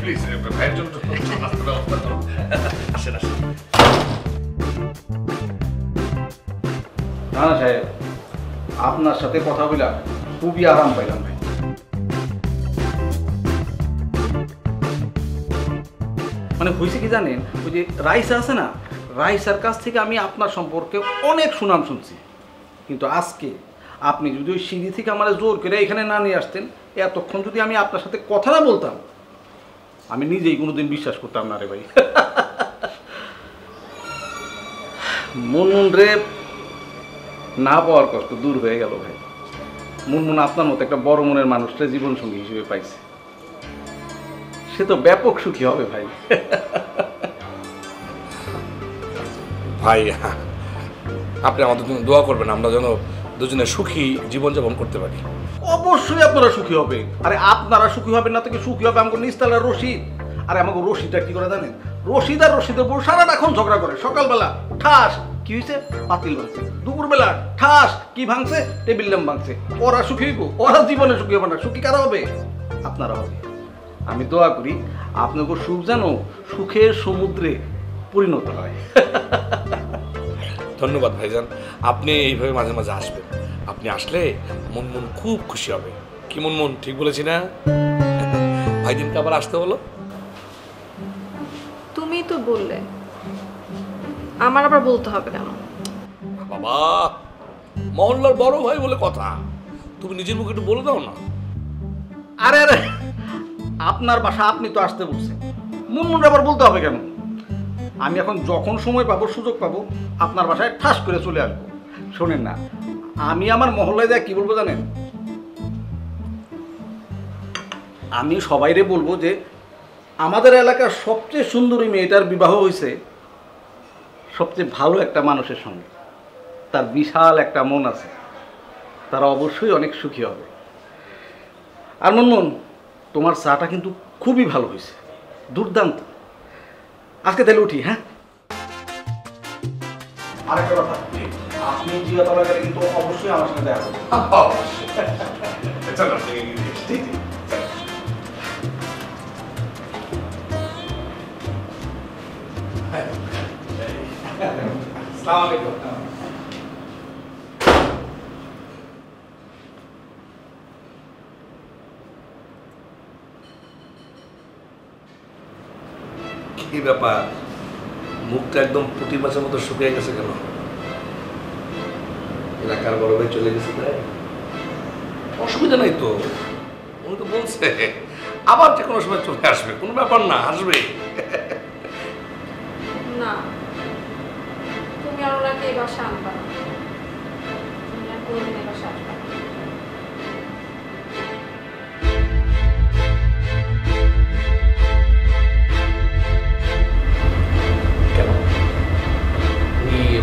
প্লিজ ভাইয়ের জন্য একটু ব্যবস্থা করো। আসেন আসেন। না না সাহেব আপনার সাথে কথা বললাম খুবই আরাম পাইলাম ভাই। মানে হয়েছে কি জানেন? ওই যে রাইসা আছে না, রাইসার কাছ থেকে আমি আপনার সম্পর্কে অনেক সুনাম শুনছি। কিন্তু আজকে আপনি যদি ওই সিঁড়ি থেকে আমার জোর করে এখানে না নিয়ে আসতেন, এতক্ষণ যদি আমি আপনার সাথে কথা না বলতাম, আমি নিজেই কোনোদিন বিশ্বাস করতাম না রে ভাই। মুনমুন রে, না পাওয়ার কষ্ট দূর হয়ে গেল ভাই। মুনমুন আপনার মতো একটা বড় মনের মানুষটা জীবন সঙ্গী হিসেবে পাইছে। সে তো ব্যাপক সুখী হবে ভাই। ভাই আপনি আমাদের জন্য দোয়া করবেন আমরা যেন দুজনে সুখী জীবনযাপন করতে পারি। অবশ্যই আপনারা সুখী হবে। আরে আপনারা সুখী হবেন না থেকে সুখী হবে আমাকে নিস্তালার রশিদ? আরে আমাকে রশিদটা কি করে জানেন? রশিদ আর রশিদের বউ সারাক্ষণ ঝগড়া করে। সকালবেলা ঠাস কি হয়েছে? পাতিল ভাঙছে। দুপুরবেলা ঠাস কি ভাঙছে? টেবিল ল্যাম্প ভাঙছে। ওরা সুখী হইব ওরা জীবনে সুখী হবে না। সুখী কারা হবে? আপনারা হবে। আমি দোয়া করি আপনাকে সুখ যেন সুখের সমুদ্রে পরিণত হয়। ধন্যবাদ ভাইজান। আপনি এইভাবে মাঝে মাঝে আসবেন। আপনি আসলে মন মন খুব খুশি হবে। কি মন মন ঠিক বলেছি না? ভাইদিনকে আবার আসতে হলো? তুমি তো বললে। আমার আবার বলতে হবে কেন? বাবা মহল্লার বড় ভাই বলে কথা। তুমি নিজের মুখে একটু বলে দাও না। আরে আরে আপনার বাসা আপনি তো আসতে বলছেন। মুনমুন আবার বলতে হবে কেন? আমি এখন যখন সময় পাবো, সুযোগ পাবো, আপনার বাসায় ঠাস করে চলে আসব। শোনেন না, আমি আমার মহল্লায় যা কি বলব জানেন? আমি সবাইরে বলব যে, আমাদের এলাকার সবচেয়ে সুন্দরী মেয়েটার বিবাহ হয়েছে সবচেয়ে ভালো একটা মানুষের সঙ্গে। তার বিশাল একটা মন আছে। তারা অবশ্যই অনেক সুখী হবে। আর মনমন তোমার চাটা কিন্তু খুবই ভালো হয়েছে। দুর্দান্ত। আজকে তাহলে উঠি হ্যাঁ? আরেকটা কথা আপনি জিয়াতলা গেলে কিন্তু অবশ্যই আমার সাথে দেখা করবেন। আসসালামু আলাইকুম। কি ব্যাপার? মুখটা একদম পুঁটি মাছের মতো শুকিয়ে গেছে কেন? এলাকার বড় ভাই চলে গেছে তাই? অসুবিধা নাই তো। উনি তো বলছে, আবার যে কোনো সময় চলে আসবে, কোনো ব্যাপার না, আসবে। না, তুমি আর ওনাকে এই বাসা আনবা তুমি আর কোনোদিন এই বাসা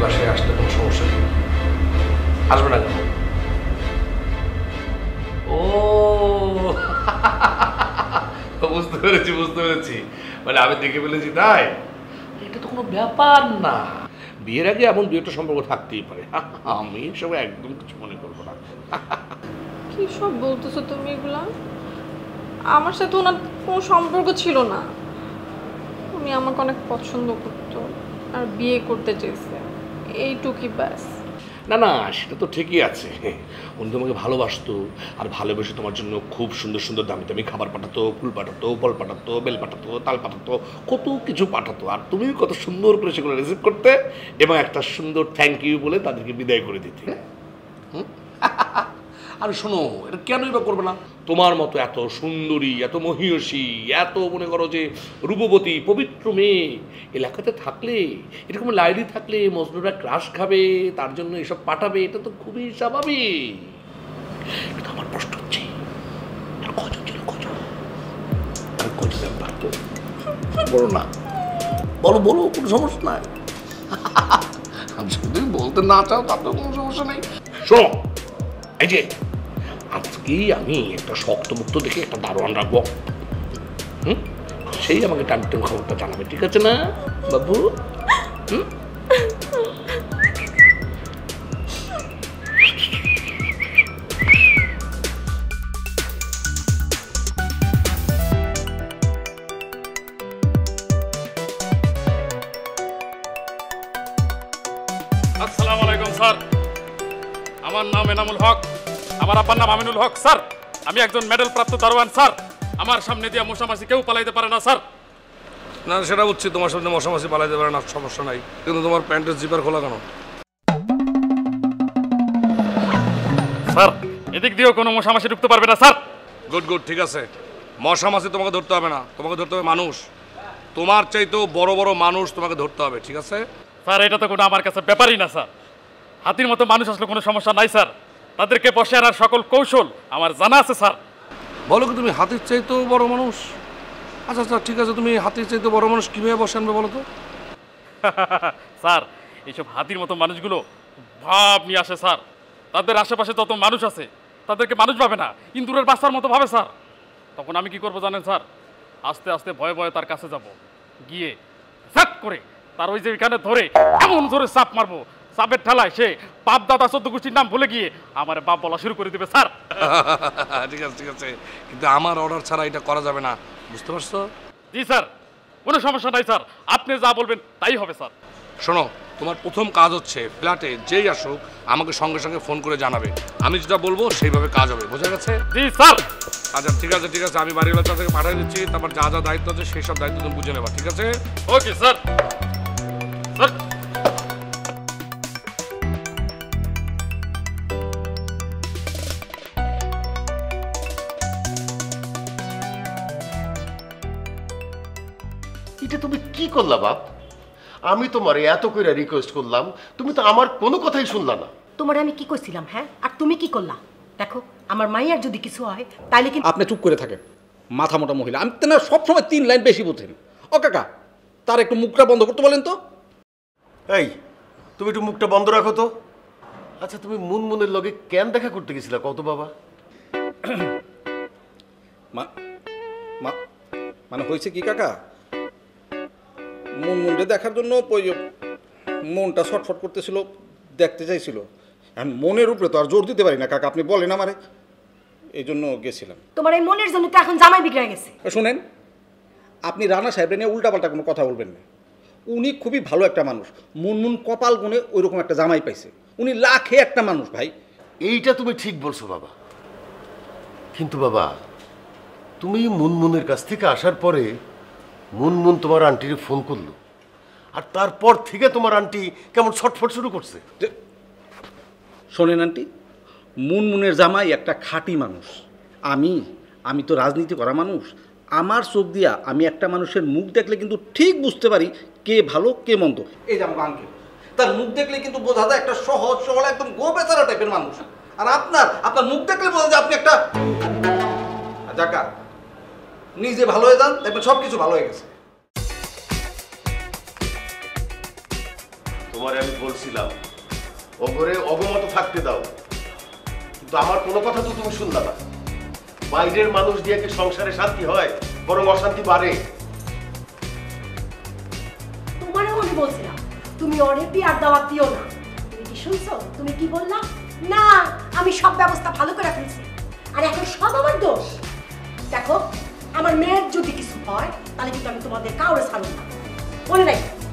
বাসায় আসতে কোনো সমস্যা নেই। আসবে না কেন? ও, বুঝতে পেরেছি বুঝতে পেরেছি। মানে আমি দেখে ফেলেছি তাই? এটা তো কোনো ব্যাপার না। বিয়ের আগে এমন দু একটা সম্পর্ক থাকতেই পারে। আমি এসব একদম কিছু মনে করব না। কি সব বলতেছো তুমি এগুলা? আমার সাথে ওনার কোনো সম্পর্ক ছিল না। উনি আমাকে অনেক পছন্দ করতো আর বিয়ে করতে চেয়েছে এইটুকুই ব্যাস। না না, সেটা তো ঠিকই আছে। উনি তোমাকে ভালোবাসতো আর ভালোবেসে তোমার জন্য খুব সুন্দর সুন্দর দামি দামি খাবার পাঠাতো, ফুল পাঠাতো বল পাঠাতো, বেল পাঠাতো, তাল পাঠাতো, কত কিছু পাঠাতো। আর তুমি কত সুন্দর করে সেগুলো রিসিভ করতে এবং একটা সুন্দর থ্যাংক ইউ বলে তাদেরকে বিদায় করে দিতে। হুম? আর শোনো, এটা কেনই বা করবে না? তোমার মতো এত সুন্দরী, এত মহিয়সী এত মনে করো যে রূপবতী, পবিত্র মেয়ে, এলাকাতে থাকলে, এরকম লাইলি থাকলে মজনুরা ক্রাশ খাবে, তার জন্য এসব পাঠাবে, এটা তো খুবই স্বাভাবিক। আমার প্রশ্ন হচ্ছে। আর বলো না। বলো বলো, কোনো সমস্যা নাই। যদি বলতে না চাও তাতেও কোনো সমস্যা নেই। শোনো, এই যে আজকেই আমি একটা শক্তমুক্ত দেখে একটা দারোয়ান রাখব। হুম? সেই আমাকে টান টান খবরটা জানাবে, ঠিক আছে না, বাবু? আসসালামু আলাইকুম, স্যার। আমার নাম এনামুল হক। আমার আব্বার নাম আমিনুল হক স্যার। আমি একজন মেডেল প্রাপ্ত দারোয়ান স্যার। আমার সামনে দিয়ে মশামাছি কেউ পালাইতে পারে না স্যার। না সেটা বুঝছি। তোমার সামনে মশামাছি পালাইতে পারে না সমস্যা নাই। কিন্তু তোমার প্যান্টের জিপার খোলা কেন? স্যার এদিক দিয়েও কোনো মশামাছি ঢুকতে পারবে না স্যার। গুড গুড ঠিক আছে। মশামাছি তোমাকে ধরতে হবে না। তোমাকে ধরতে হবে মানুষ। তোমার চাইতেও বড় বড় মানুষ তোমাকে ধরতে হবে ঠিক আছে? স্যার এটা তো কোনো আমার কাছে ব্যাপারই না স্যার। হাতির মতো মানুষ আসলে কোনো সমস্যা নাই স্যার। তাদেরকে বসে আনার সকল কৌশল আমার জানা আছে স্যার। বলো কি তুমি হাতির চাইতেও বড় মানুষ? আচ্ছা আচ্ছা ঠিক আছে তুমি হাতির চাইতে বড় মানুষ কীভাবে বসে আনবে বলো তো? স্যার এইসব হাতির মতো মানুষগুলো ভাব নিয়ে আসে স্যার। তাদের আশেপাশে যত মানুষ আছে তাদেরকে মানুষ ভাবে না। ইন্দুরের বাচ্চার মতো ভাবে স্যার। তখন আমি কি করব জানেন স্যার? আস্তে আস্তে ভয়ে ভয়ে তার কাছে যাব। গিয়ে স্যাট করে তার ওই যে এখানে ধরে এমন ধরে চাপ মারবো চাপের ঠেলায় সে বাপ দাদা চোদ্দ গোষ্ঠীর নাম ভুলে গিয়ে আমার বাপ বলা শুরু করে দেবে স্যার। ঠিক আছে ঠিক আছে। কিন্তু আমার অর্ডার ছাড়া এটা করা যাবে না। বুঝতে পারছ? জি স্যার। কোনো সমস্যা নাই স্যার। আপনি যা বলবেন তাই হবে স্যার। শোনো তোমার প্রথম কাজ হচ্ছে ফ্ল্যাটে যেই আসুক আমাকে সঙ্গে সঙ্গে ফোন করে জানাবে। আমি যেটা বলব সেইভাবে কাজ হবে বোঝা গেছে? জি স্যার। আচ্ছা ঠিক আছে ঠিক আছে। আমি বাড়ির বাচ্চা থেকে পাঠিয়ে দিচ্ছি। তারপর যা যা দায়িত্ব আছে সেই সব দায়িত্ব তুমি বুঝে নেবা ঠিক আছে? Okay sir. করলা বাপ? আমি তোমার এত করে রিকোয়েস্ট করলাম তুমি তো আমার কোনো কথাই শুনলা না। তোমার আমি কি করছিলাম হ্যাঁ? আর তুমি কি করলা? দেখো আমার মাইয়ার যদি কিছু হয় তাহলে কিন্তু আপনি চুপ করে থাকেন মাথা মোটা মহিলা। আমি তো না সবসময় তিন লাইন বেশি বোঝেন ও কাকা তার একটু মুখটা বন্ধ করতে বলেন তো। এই তুমি একটু মুখটা বন্ধ রাখো তো। আচ্ছা তুমি মুনমুনের লগে কেন দেখা করতে গেছিলা? কত বাবা। মা মা মানে হয়েছে কি কাকা? মন মুন্ডে দেখার জন্য ওই মনটা ছটফট করতেছিল দেখতে চাইছিল। এখন মনের উপরে তো আর জোর দিতে পারি না কাকা আপনি বলেন আমারে। এই জন্য গেছিলাম। তোমার এই মনের জন্য তো এখন জামাই বিগড়ে গেছে। এ শোনেন আপনি রানা সাহেবের নিয়ে উল্টাপাল্টা কোনো কথা বলবেন না। উনি খুবই ভালো একটা মানুষ। মুনমুন কপাল গুনে ওইরকম একটা জামাই পাইছে। উনি লাখে একটা মানুষ ভাই। এইটা তুমি ঠিক বলছো বাবা। কিন্তু বাবা তুমি মুনমুনের কাছ থেকে আসার পরে মুনমুন তোমার আন্টির ফোন করল। আর তারপর থেকে তোমার আন্টি কেমন ছটফট শুরু করছে। শোনেন আন্টি, মুনমুনের জামাই একটা খাঁটি মানুষ। আমি আমি তো রাজনীতি করা মানুষ। আমার চোখ দিয়া আমি একটা মানুষের মুখ দেখলে কিন্তু ঠিক বুঝতে পারি কে ভালো, কে মন্দ। এই যে আমার তার মুখ দেখলে কিন্তু বোঝা যায় একটা সহজ, সরল, একদম গো বেচারা টাইপের মানুষ। আর আপনার আপনার মুখ দেখলে বোঝা যায় আপনি একটা জাকা নিজে ভালো হয়ে যান দেখবেন সব কিছু ভালো হয়ে গেছে। তোমারে আমি বলছিলাম অঘরে অগমত থাকতে দাও। কিন্তু আমার কোনো কথা তো তুমি শুনলা না। বাইরের মানুষ দিয়ে কি সংসারে শান্তি হয় বরং অশান্তি বাড়ে? তোমারও আমি বলছিলাম তুমি অনেক বিয়ার দাওয়াত দিও না। তুমি কি শুনছো? তুমি কি বললা? না আমি সব ব্যবস্থা ভালো করে ফেলছি। আর এখন সব আমার দোষ। দেখো আমার মেয়ের যদি কিছু হয় তাহলে কিন্তু আমি তোমাদের কাউরে ছাড়ব না। মনে রাখো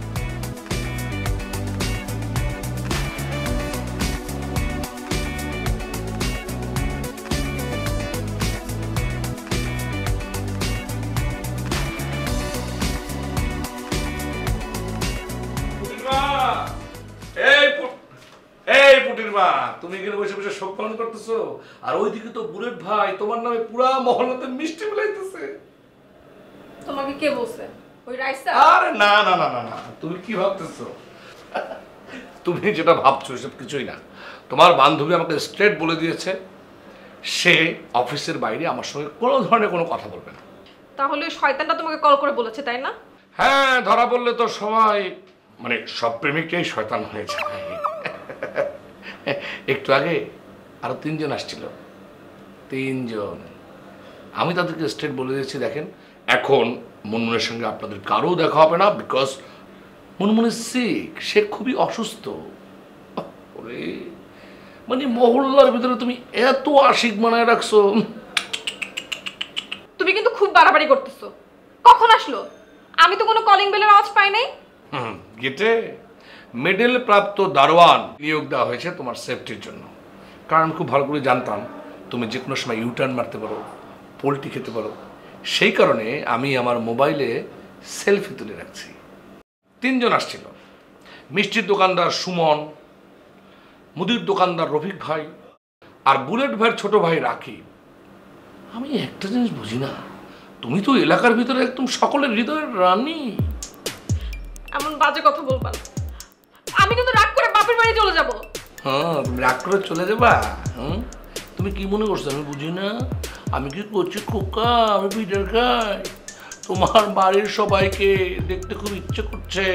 তুমি এখানে বসে বসে শোক পালন করতেছো? আর ওইদিকে তো বুলেট ভাই তোমার নামে পুরা মহল্লাতে মিষ্টি মিলাইতেছে। তোমাকে কে বলছে? ওই রাইসা? আরে না না না না না তুমি কি ভাবতেছো? তুমি যেটা ভাবছ এসব কিছুই না। তোমার বান্ধবী আমাকে স্ট্রেট বলে দিয়েছে সে অফিসের বাইরে আমার সঙ্গে কোনো ধরনের কোনো কথা বলবে না। তাহলে শয়তানটা তোমাকে কল করে বলেছে তাই না? হ্যাঁ ধরা পড়লে তো সবাই মানে সব প্রেমিকটাই শয়তান হয়ে যায়। একটু আগে আরও তিনজন আসছিল। তিনজন। আমি তাদেরকে স্ট্রেট বলে দিয়েছি দেখেন এখন মুনমুনের সঙ্গে আপনাদের কারও দেখা হবে না বিকজ মুনমুনের সিক সে খুবই অসুস্থ। মানে মহল্লার ভিতরে তুমি এত আশিক বানায় রাখছো। তুমি কিন্তু খুব বাড়াবাড়ি করতেছো। কখন আসলো? আমি তো কোনো কলিং বেলের আওয়াজ পাই নাই। হুম, গেটে মেডেল প্রাপ্ত দারোয়ান নিয়োগ দেওয়া হয়েছে তোমার সেফটির জন্য। কারণ খুব ভালো করে জানতাম, তুমি যে কোনো সময় ইউটার্ন মারতে পারো, পোলট্রি খেতে পারো। সেই কারণে আমি আমার মোবাইলে সেলফি তুলে রাখছি। তিনজন আসছিল। মিষ্টির দোকানদার সুমন, মুদির দোকানদার রফিক ভাই আর বুলেট ভাইয়ের ছোট ভাই রাকিব। আমি একটা জিনিস বুঝি না, তুমি তো এলাকার ভিতরে একদম সকলের হৃদয়ের রানী। এমন বাজে কথা বলবা না। আমি কিন্তু রাগ করে বাপের বাড়ি চলে যাব। হ্যাঁ তুমি রাগ করে চলে যাবা? হুম? তুমি কি মনে করছ আমি বুঝি না? আমি কি করছি খোকা? আমি পিঠের খাই। তোমার বাড়ির সবাইকে দেখতে খুব ইচ্ছে করছে।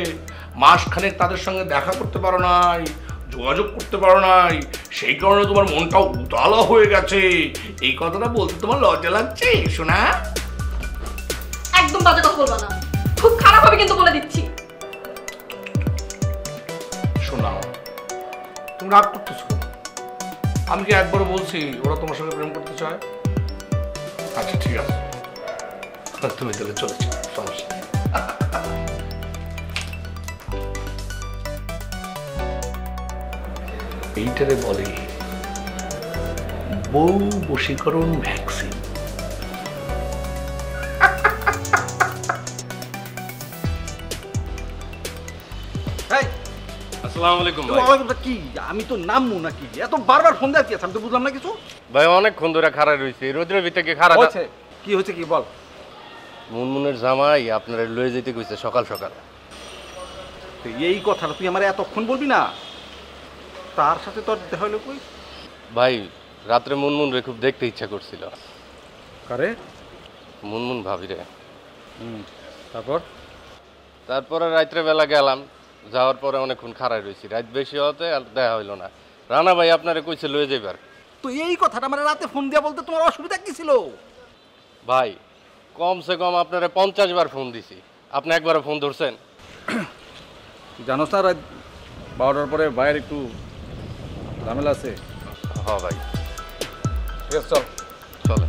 মাসখানেক তাদের সঙ্গে দেখা করতে পারো নাই যোগাযোগ করতে পারো নাই। সেই কারণে তোমার মনটাও উতালা হয়ে গেছে। এই কথাটা বলতে তোমার লজ্জা লাগছে শোনা একদম বাজে কথা বলবা না। খুব খারাপ হবে কিন্তু বলে দিচ্ছি। শোনাও। তুমি রাগ করতেছো আমি কি একবার বলছি ওরা তোমার সঙ্গে প্রেম করতে চায়? আচ্ছা ঠিক আছে। তুমি তাহলে চলেছো সমস্যা এইটারে বলে বউ বশীকরণ ভ্যাকসিন। আসসালামু আলাইকুম ভাই। ওয়ালাইকুম কি আমি তো নাকি? এত বারবার ফোন আমি তো বুঝলাম না কিছু। ভাই অনেকক্ষণ ধরে খাড়া রয়েছে রোদ্রের ভিতরে কি খাড়া হয়েছে? কি হয়েছে কি বল। মুনমুনের জামাই আপনারা লয়ে যেতে কইছে সকাল সকাল। তো এই কথাটা তুই আমার এতক্ষণ বলবি না? তার সাথে তোর দেখা হলো কই? ভাই রাত্রে মুনমুন রে খুব দেখতে ইচ্ছা করছিল। কারে? মুনমুন ভাবি রে তারপর? তারপরে রাত্রে বেলা গেলাম। যাওয়ার পরে অনেকক্ষণ খাড়াই রয়েছি। রাত বেশি হতে আর দেখা হইল না। রানা ভাই আপনারে কইছে লয়ে যাইবার তো এই কথাটা আমার রাতে ফোন দিয়া বলতে তোমার অসুবিধা কি ছিল? ভাই কমসে কম আপনারে পঞ্চাশ বার ফোন দিছি। আপনি একবারও ফোন ধরছেন? জানো স্যার রাত বারোটার পরে বাইরে একটু ঝামেলা আছে। হ ভাই। ঠিক আছে চল। চলে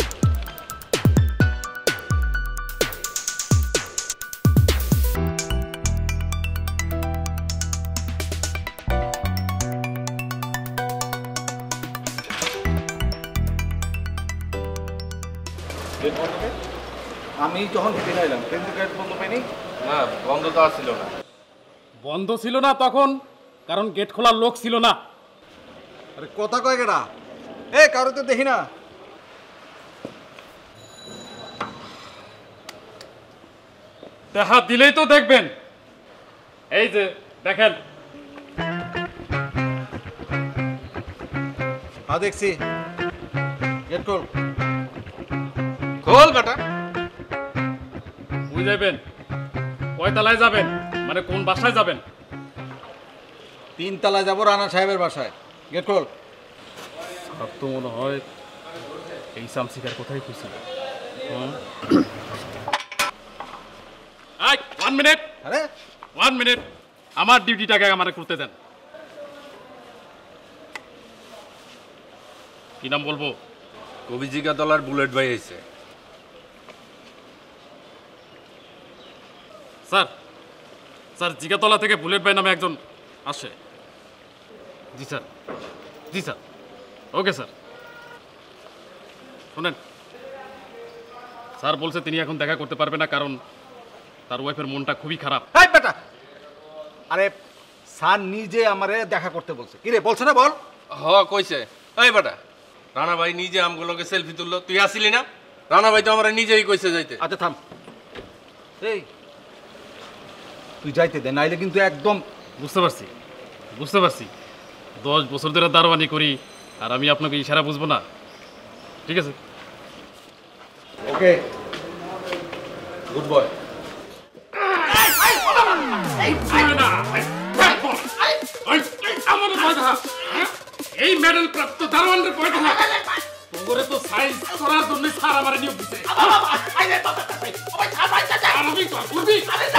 আমি যখন ট্রেনে এলাম ট্রেন থেকে বন্ধ পাইনি। না বন্ধ তো আসছিল না। বন্ধ ছিল না তখন কারণ গেট খোলার লোক ছিল না। আরে কথা কয় কেডা? এ কারও তো দেখি না। দেখা দিলেই তো দেখবেন। এই যে দেখেন। হ্যাঁ দেখছি। গেট খোল। খোল বেটা। বুঝাইবেন কয় তালায় যাবেন? মানে কোন বাসায় যাবেন? তিন তলা যাব রানা সাহেবের বাসায়। গেট খোল। আর তো মনে হয় এই সামসিকার কোথায় খুশি আই ওয়ান মিনিট আরে। ওয়ান মিনিট আমার ডিউটিটাকে আমার করতে দেন। কি নাম বলব? কবিজিকা দলার বুলেট ভাই এসে স্যার স্যার জিগাতলা থেকে বুলেট ভাই নামে একজন আসে। জি স্যার। জি স্যার। Okay sir. শোনেন স্যার বলছে তিনি এখন দেখা করতে পারবে না কারণ তার ওয়াইফের মনটা খুবই খারাপ। হাই বেটা! আরে স্যার নিজে আমারে দেখা করতে বলছে। কি রে বলছে না বল। হ কইছে। এই বেটা রানা ভাই নিজে আমগুলোকে সেলফি তুললো। তুই আসিলি না? রানা ভাই তো আমরা নিজেই কইছে যাইতে। আচ্ছা থাম। এই তুই যাইতে দে নাইলে কিন্তু একদম বুঝতে পারছি বুঝতে পারছি দশ বছর ধরে দারোয়ানি করি আর আমি আপনাকে ইশারা বুঝব না ঠিক আছে ওকে গুড বয় এই মেডেল প্রাপ্ত দারোয়ানের পয়সা তোরে তো সাইন্স করার জন্য স্যার আমার নিয়োগ দিছে। আর আমি করবি? মেডেল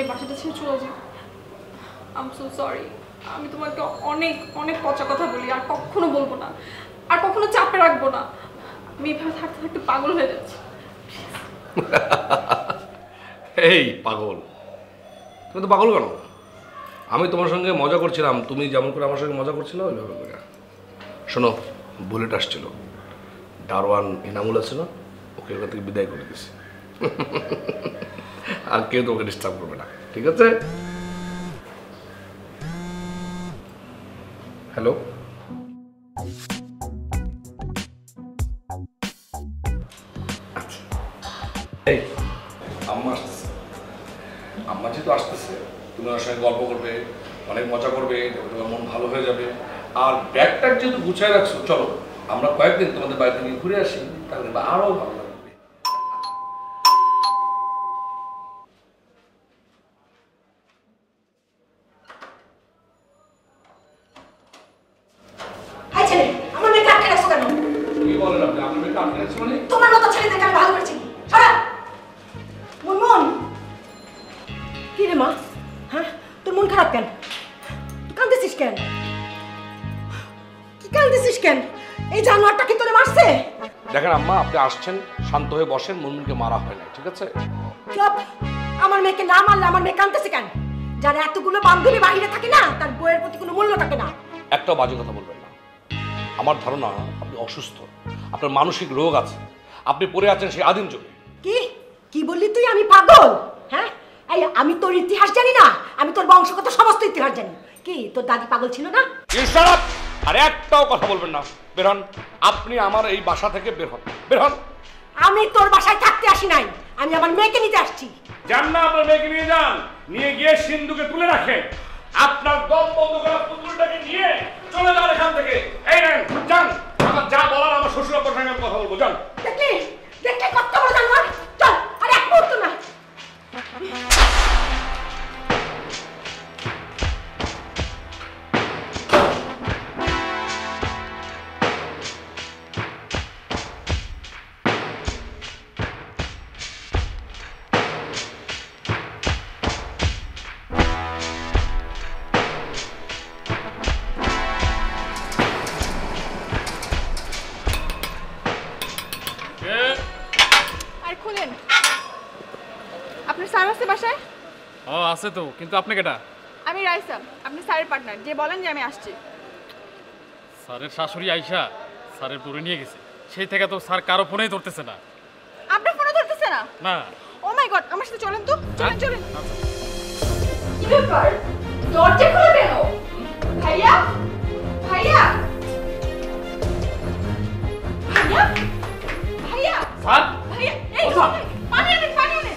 এই বাসাটা ছেড়ে চলে যাই আম সো সরি আমি তোমাকে অনেক অনেক পচা কথা বলি, আর কখনো বলব না। আর কখনো চাপে রাখব না। আমি এভাবে থাকতে থাকতে পাগল হয়ে যাচ্ছি। এই পাগল। তুমি তো পাগল কেন? আমি তোমার সঙ্গে মজা করছিলাম। তুমি যেমন করে আমার সঙ্গে মজা করছিলে, ওইভাবে করে। শোনো বুলেট আসছিল। দারোয়ান এনামুল আছে না ওকে ওখান থেকে বিদায় করে দিছি। আর কেউ তোমাকে ডিস্টার্ব করবে না, ঠিক আছে? হ্যালো আম্মা আসতেছে। আম্মা যেহেতু আসতেছে তুমি ওনার সঙ্গে গল্প করবে, অনেক মজা করবে তোমার মন ভালো হয়ে যাবে। আর ব্যাগটা যেহেতু গুছায় রাখছো, চলো, আমরা কয়েকদিন তোমাদের বাড়ি থেকে ঘুরে আসি, তাহলে আরও ভালো। আসছেন শান্ত হয়ে বসেন মুনমুনকে মারা হয় না ঠিক আছে? চুপ! আমার মেয়েকে না মারলে আমার মেয়ে কাঁদতেছে কেন? যার এতগুলো বান্ধবী বাইরে থাকে না তার বইয়ের প্রতি কোনো মূল্য থাকে না। একটা বাজে কথা বলবেন না। আমার ধারণা আপনি অসুস্থ। আপনার মানসিক রোগ আছে। আপনি পড়ে আছেন সেই আদিম যুগে। কি? কি বললি তুই? আমি পাগল? হ্যাঁ? এই আমি তোর ইতিহাস জানি না? আমি তোর বংশগত সমস্ত ইতিহাস জানি। কি তোর দাদি পাগল ছিল না? shut আর একটাও কথা বলবেন না। বের হন আপনি আমার এই বাসা থেকে বের হন। বের হন আমি তোর বাসায় থাকতে আসি নাই আমি আমার মেয়েকে নিতে আসছি। যান না আপনার মেয়েকে নিয়ে যান। নিয়ে গিয়ে সিন্ধুকে তুলে রাখেন। আপনার দম বন্ধ করা পুতুলটাকে নিয়ে চলে যান এখান থেকে। এই নেন যান। আমার যা বলার আমার শ্বশুর আপনার সঙ্গে আমি কথা বলব। যান। দেখলি? দেখলি কত বড় জানোয়ার? চল আর এক মুহূর্ত না। আছে তো কিন্তু আপনি কেটা আমি রাইসা আপনি স্যারের পার্টনার যে বলেন যে আমি আসছি। স্যারের শাশুড়ি আইসা স্যারের পরে নিয়ে গেছে। সেই থেকে তো স্যার কারও ফোনেই ধরতেছে না। আপনার ফোনে ধরতেছে না? না। ও মাই গড আমার সাথে চলেন তো চলেন চলেন। আচ্ছা। কি ব্যাপার? দরজা খুলে কেন? ভাইয়া? ভাইয়া? ভাইয়া? ভাইয়া? স্যার? ভাইয়া এই পানি আনেন পানি আনেন।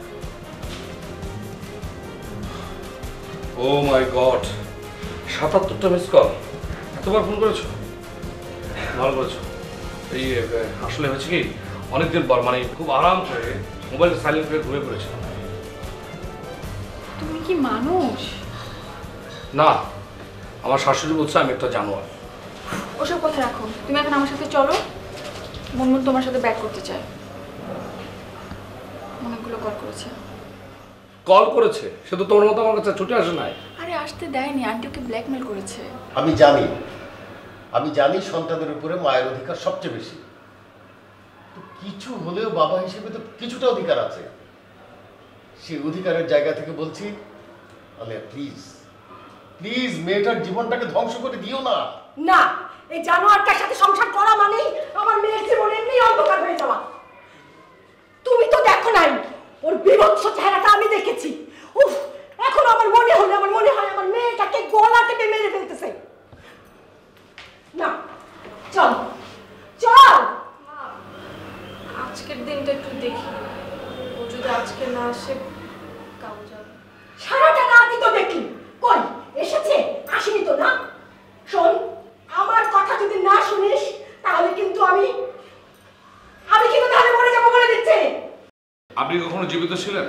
Oh my god. সাতাত্তরটা মিস কল এতবার ফোন করেছ? ভালো করেছ। এই আসলে হয়েছে কি অনেকদিন পর মানে খুব আরাম করে মোবাইল সাইলেন্ট করে ঘুমিয়ে পড়েছিলাম। তুমি কি মানুষ? না আমার শাশুড়ি বলছে আমি একটা জানোয়ার। ওসব কথা রাখো। তুমি এখন আমার সাথে চলো। মুনমুন তোমার সাথে ব্যাক করতে চায়। অনেকগুলো কল করেছে। কল করেছে সে তো তোমার মতো আমার কাছে ছুটে আসে নাই। আরে আসতে দেয়নি আন্টি ওকে ব্ল্যাকমেল করেছে। আমি জানি আমি জানি সন্তানের উপরে মায়ের অধিকার সবচেয়ে বেশি। তো কিছু হলেও বাবা হিসেবে তো কিছুটা অধিকার আছে। সেই অধিকারের জায়গা থেকে বলছি আলিয়া প্লিজ প্লিজ মেয়েটার জীবনটাকে ধ্বংস করে দিও না। না এই জানোয়ারটার সাথে সংসার করা মানেই আমার মেয়ের জীবন এমনি অন্ধকার হয়ে যাওয়া। তুমি তো দেখো নাই ওর বিভৎস চেহারাটা আমি দেখেছি। উফ এখন আমার মনে হলো আমার মনে হয় আমার মেয়েটাকে গলা টেপে মেরে ফেলতেছে। না চল চল। আজকের দিনটা একটু দেখি। ও যদি আজকে না আসে কাউ যাবে। সারাটা রাতই তো দেখি। কই এসেছে? আসেনি তো না? শোন আমার কথা যদি না শুনিস তাহলে কিন্তু আমি আমি কিন্তু তাহলে মরে যাব বলে দিতে আপনি কখনো জীবিত ছিলেন?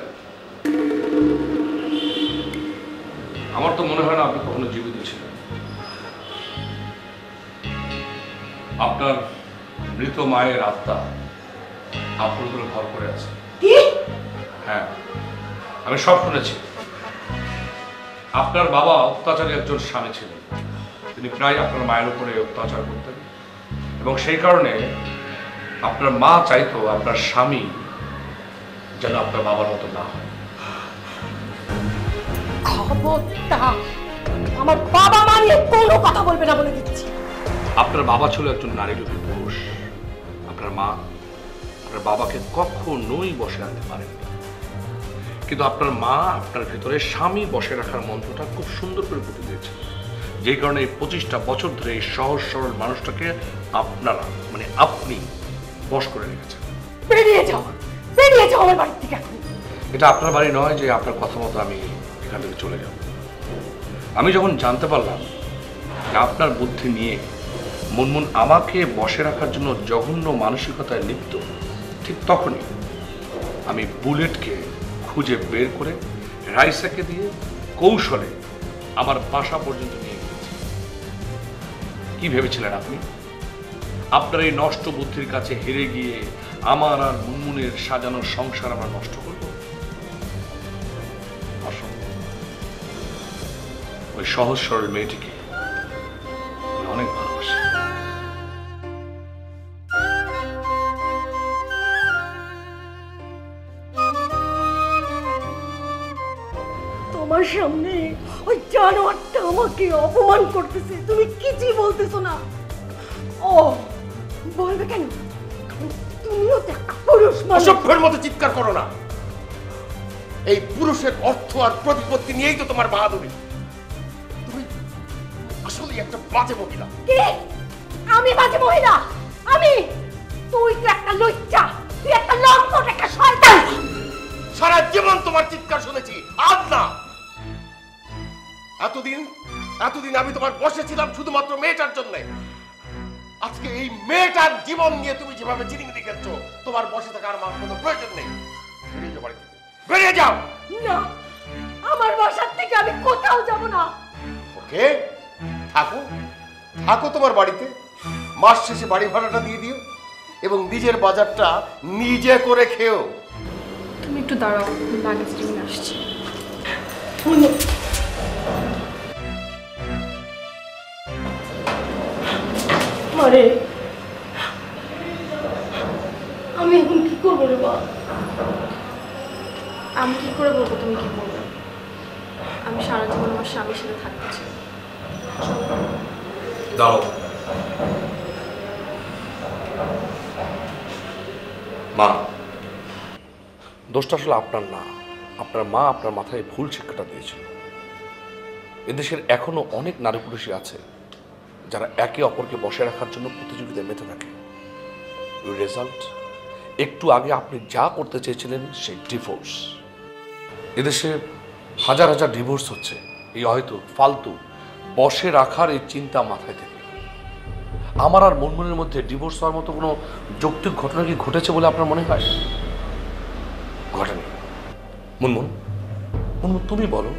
আমার তো মনে হয় না আপনি কখনো জীবিত ছিলেন। আপনার মৃত মায়ের আত্মা আপনার উপরে ভর করে আছে। হ্যাঁ আমি সব শুনেছি। আপনার বাবা অত্যাচারী একজন স্বামী ছিলেন। তিনি প্রায় আপনার মায়ের উপরে অত্যাচার করতেন। এবং সেই কারণে আপনার মা চাইতো আপনার স্বামী যেন আপনার বাবার মতো না হয়। খবরদার আমার বাবা মা নিয়ে কোনো কথা বলবে না বলে দিচ্ছি। আপনার বাবা ছিল একজন নারী পুরুষ। আপনার মা আপনার বাবাকে কখনোই বসে রাখতে পারেননি। কিন্তু আপনার মা আপনার ভেতরে স্বামী বসে রাখার মন্ত্রটা খুব সুন্দর করে ফুটে দিয়েছে। যেই কারণে এই পঁচিশটা বছর ধরে এই সহজ সরল মানুষটাকে আপনারা মানে আপনি বশ করে রেখেছেন। বেরিয়ে যাও বেরিয়ে যাও আমার বাড়ি থেকে। এটা আপনার বাড়ি নয় যে আপনার কথা মতো আমি এখান থেকে চলে যাব। আমি যখন জানতে পারলাম যে আপনার বুদ্ধি নিয়ে মুনমুন আমাকে বসে রাখার জন্য জঘন্য মানসিকতায় লিপ্ত, ঠিক তখনই আমি বুলেটকে খুঁজে বের করে রাইসাকে দিয়ে কৌশলে আমার বাসা পর্যন্ত নিয়ে গিয়েছি। কি ভেবেছিলেন আপনি? আপনার এই নষ্ট বুদ্ধির কাছে হেরে গিয়ে আমার আর মুনমুনের সাজানো সংসার আমরা নষ্ট করব? ওই সহজ সরল মেয়েটিকে অনেক ভালোবাসি। তোমার সামনে ওই জানোয়ারটা আমাকে অপমান করতেছে। তুমি কিছুই বলতেছো না। ও, বলবে কেন? তুমিও তো একটা পুরুষ মানুষ। অসভ্যের মতো চিৎকার করো না। এই পুরুষের অর্থ আর প্রতিপত্তি নিয়েই তো তোমার বাহাদুরি। তুমি আসলে একটা বাজে মহিলা। কি? আমি বাজে মহিলা? আমি? তুই তো একটা লজ্জা তুই একটা লম্পট একটা শয়তান। সারা জীবন তোমার চিৎকার শুনেছি আজ না। এতদিন এতদিন আমি তোমার বসে ছিলাম শুধুমাত্র মেয়েটার জন্য। আজকে এই মেয়েটার জীবন নিয়ে তুমি যেভাবে চিনিমিনি খেলছো তোমার বসে থাকার আমার কোনো প্রয়োজন নেই। বেরিয়ে যাও বাড়ি থেকে। বেরিয়ে যাও! না আমার বাসার থেকে আমি কোথাও যাব না। ওকে থাকো। থাকো তোমার বাড়িতে। মাস শেষে বাড়ি ভাড়াটা দিয়ে দিও এবং নিজের বাজারটা নিজে করে খেও। তুমি একটু দাঁড়াও লাগেজ নিয়ে আসছি। মারে আমি এখন কি করব রে মা আমি কি করে বলব তুমি কি করবে আমি সারা জীবন আমার স্বামীর সাথে থাকতে চাই। মা, দোষটা আসলে আপনার না। আপনার মা আপনার মাথায় ভুল শিক্ষাটা দিয়েছিল। এদেশের এখনও অনেক নারী পুরুষই আছে যারা একে অপরকে বসে রাখার জন্য প্রতিযোগিতায় মেতে থাকে। রেজাল্ট একটু আগে আপনি যা করতে চেয়েছিলেন, সেই ডিভোর্স এদেশে হাজার হাজার ডিভোর্স হচ্ছে। এই হয়তো ফালতু বসে রাখার এই চিন্তা মাথায় থেকে। আমার আর মনমনের মধ্যে ডিভোর্স হওয়ার মতো কোনো যৌক্তিক ঘটনা কি ঘটেছে বলে আপনার মনে হয়? ঘটেনি। মুনমুন মুনমুন তুমি বলো,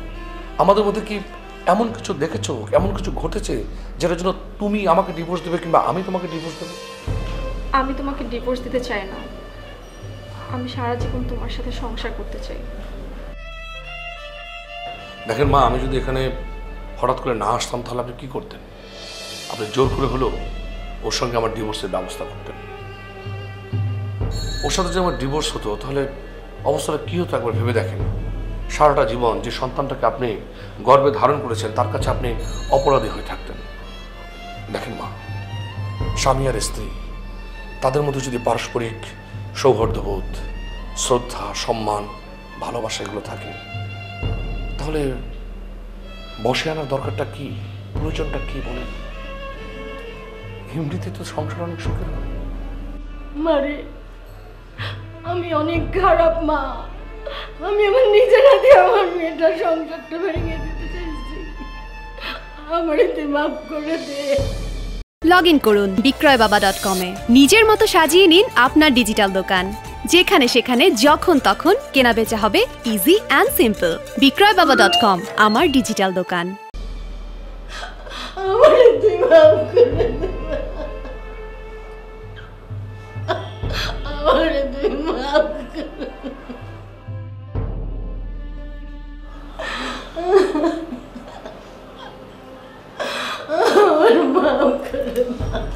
আমাদের মধ্যে কি এমন কিছু দেখেছ এমন কিছু ঘটেছে যেটার জন্য তুমি আমাকে ডিভোর্স দেবে কিংবা আমি তোমাকে ডিভোর্স দেবো? আমি তোমাকে ডিভোর্স দিতে চাই না। আমি সারা জীবন তোমার সাথে সংসার করতে চাই। দেখেন মা আমি যদি এখানে হঠাৎ করে না আসতাম তাহলে আপনি কি করতেন? আপনি জোর করে হলেও ওর সঙ্গে আমার ডিভোর্সের ব্যবস্থা করতেন। ওর সাথে যদি আমার ডিভোর্স হতো তাহলে অবস্থাটা কী হতো একবার ভেবে দেখেন। সারাটা জীবন যে সন্তানটাকে আপনি গর্বে ধারণ করেছেন, তার কাছে আপনি অপরাধী হয়ে থাকতেন। দেখেন মা, স্বামী আর স্ত্রী, তাদের মধ্যে যদি পারস্পরিক সৌহার্দ্যবোধ, শ্রদ্ধা, সম্মান, ভালোবাসা এগুলো থাকে, তাহলে বসে আনার দরকারটা কি? প্রয়োজনটা কি বলেন? এমনিতে তো সংসার অনেক সুখের মারে আমি অনেক খারাপ মা। আমি আমার নিজের হাতে আমার মেয়েটার সংসারটা ভেঙে দিতে চাইছি। আমার এতে মাফ করে দে। লগ ইন করুন বিক্রয়বাবা ডট কমে নিজের মতো সাজিয়ে নিন আপনার ডিজিটাল দোকান। যেখানে সেখানে যখন তখন কেনা বেচা হবে ইজি অ্যান্ড সিম্পল বিক্রয় বাবা ডট কম আমার ডিজিটাল দোকান আমারে 얼마나 그러나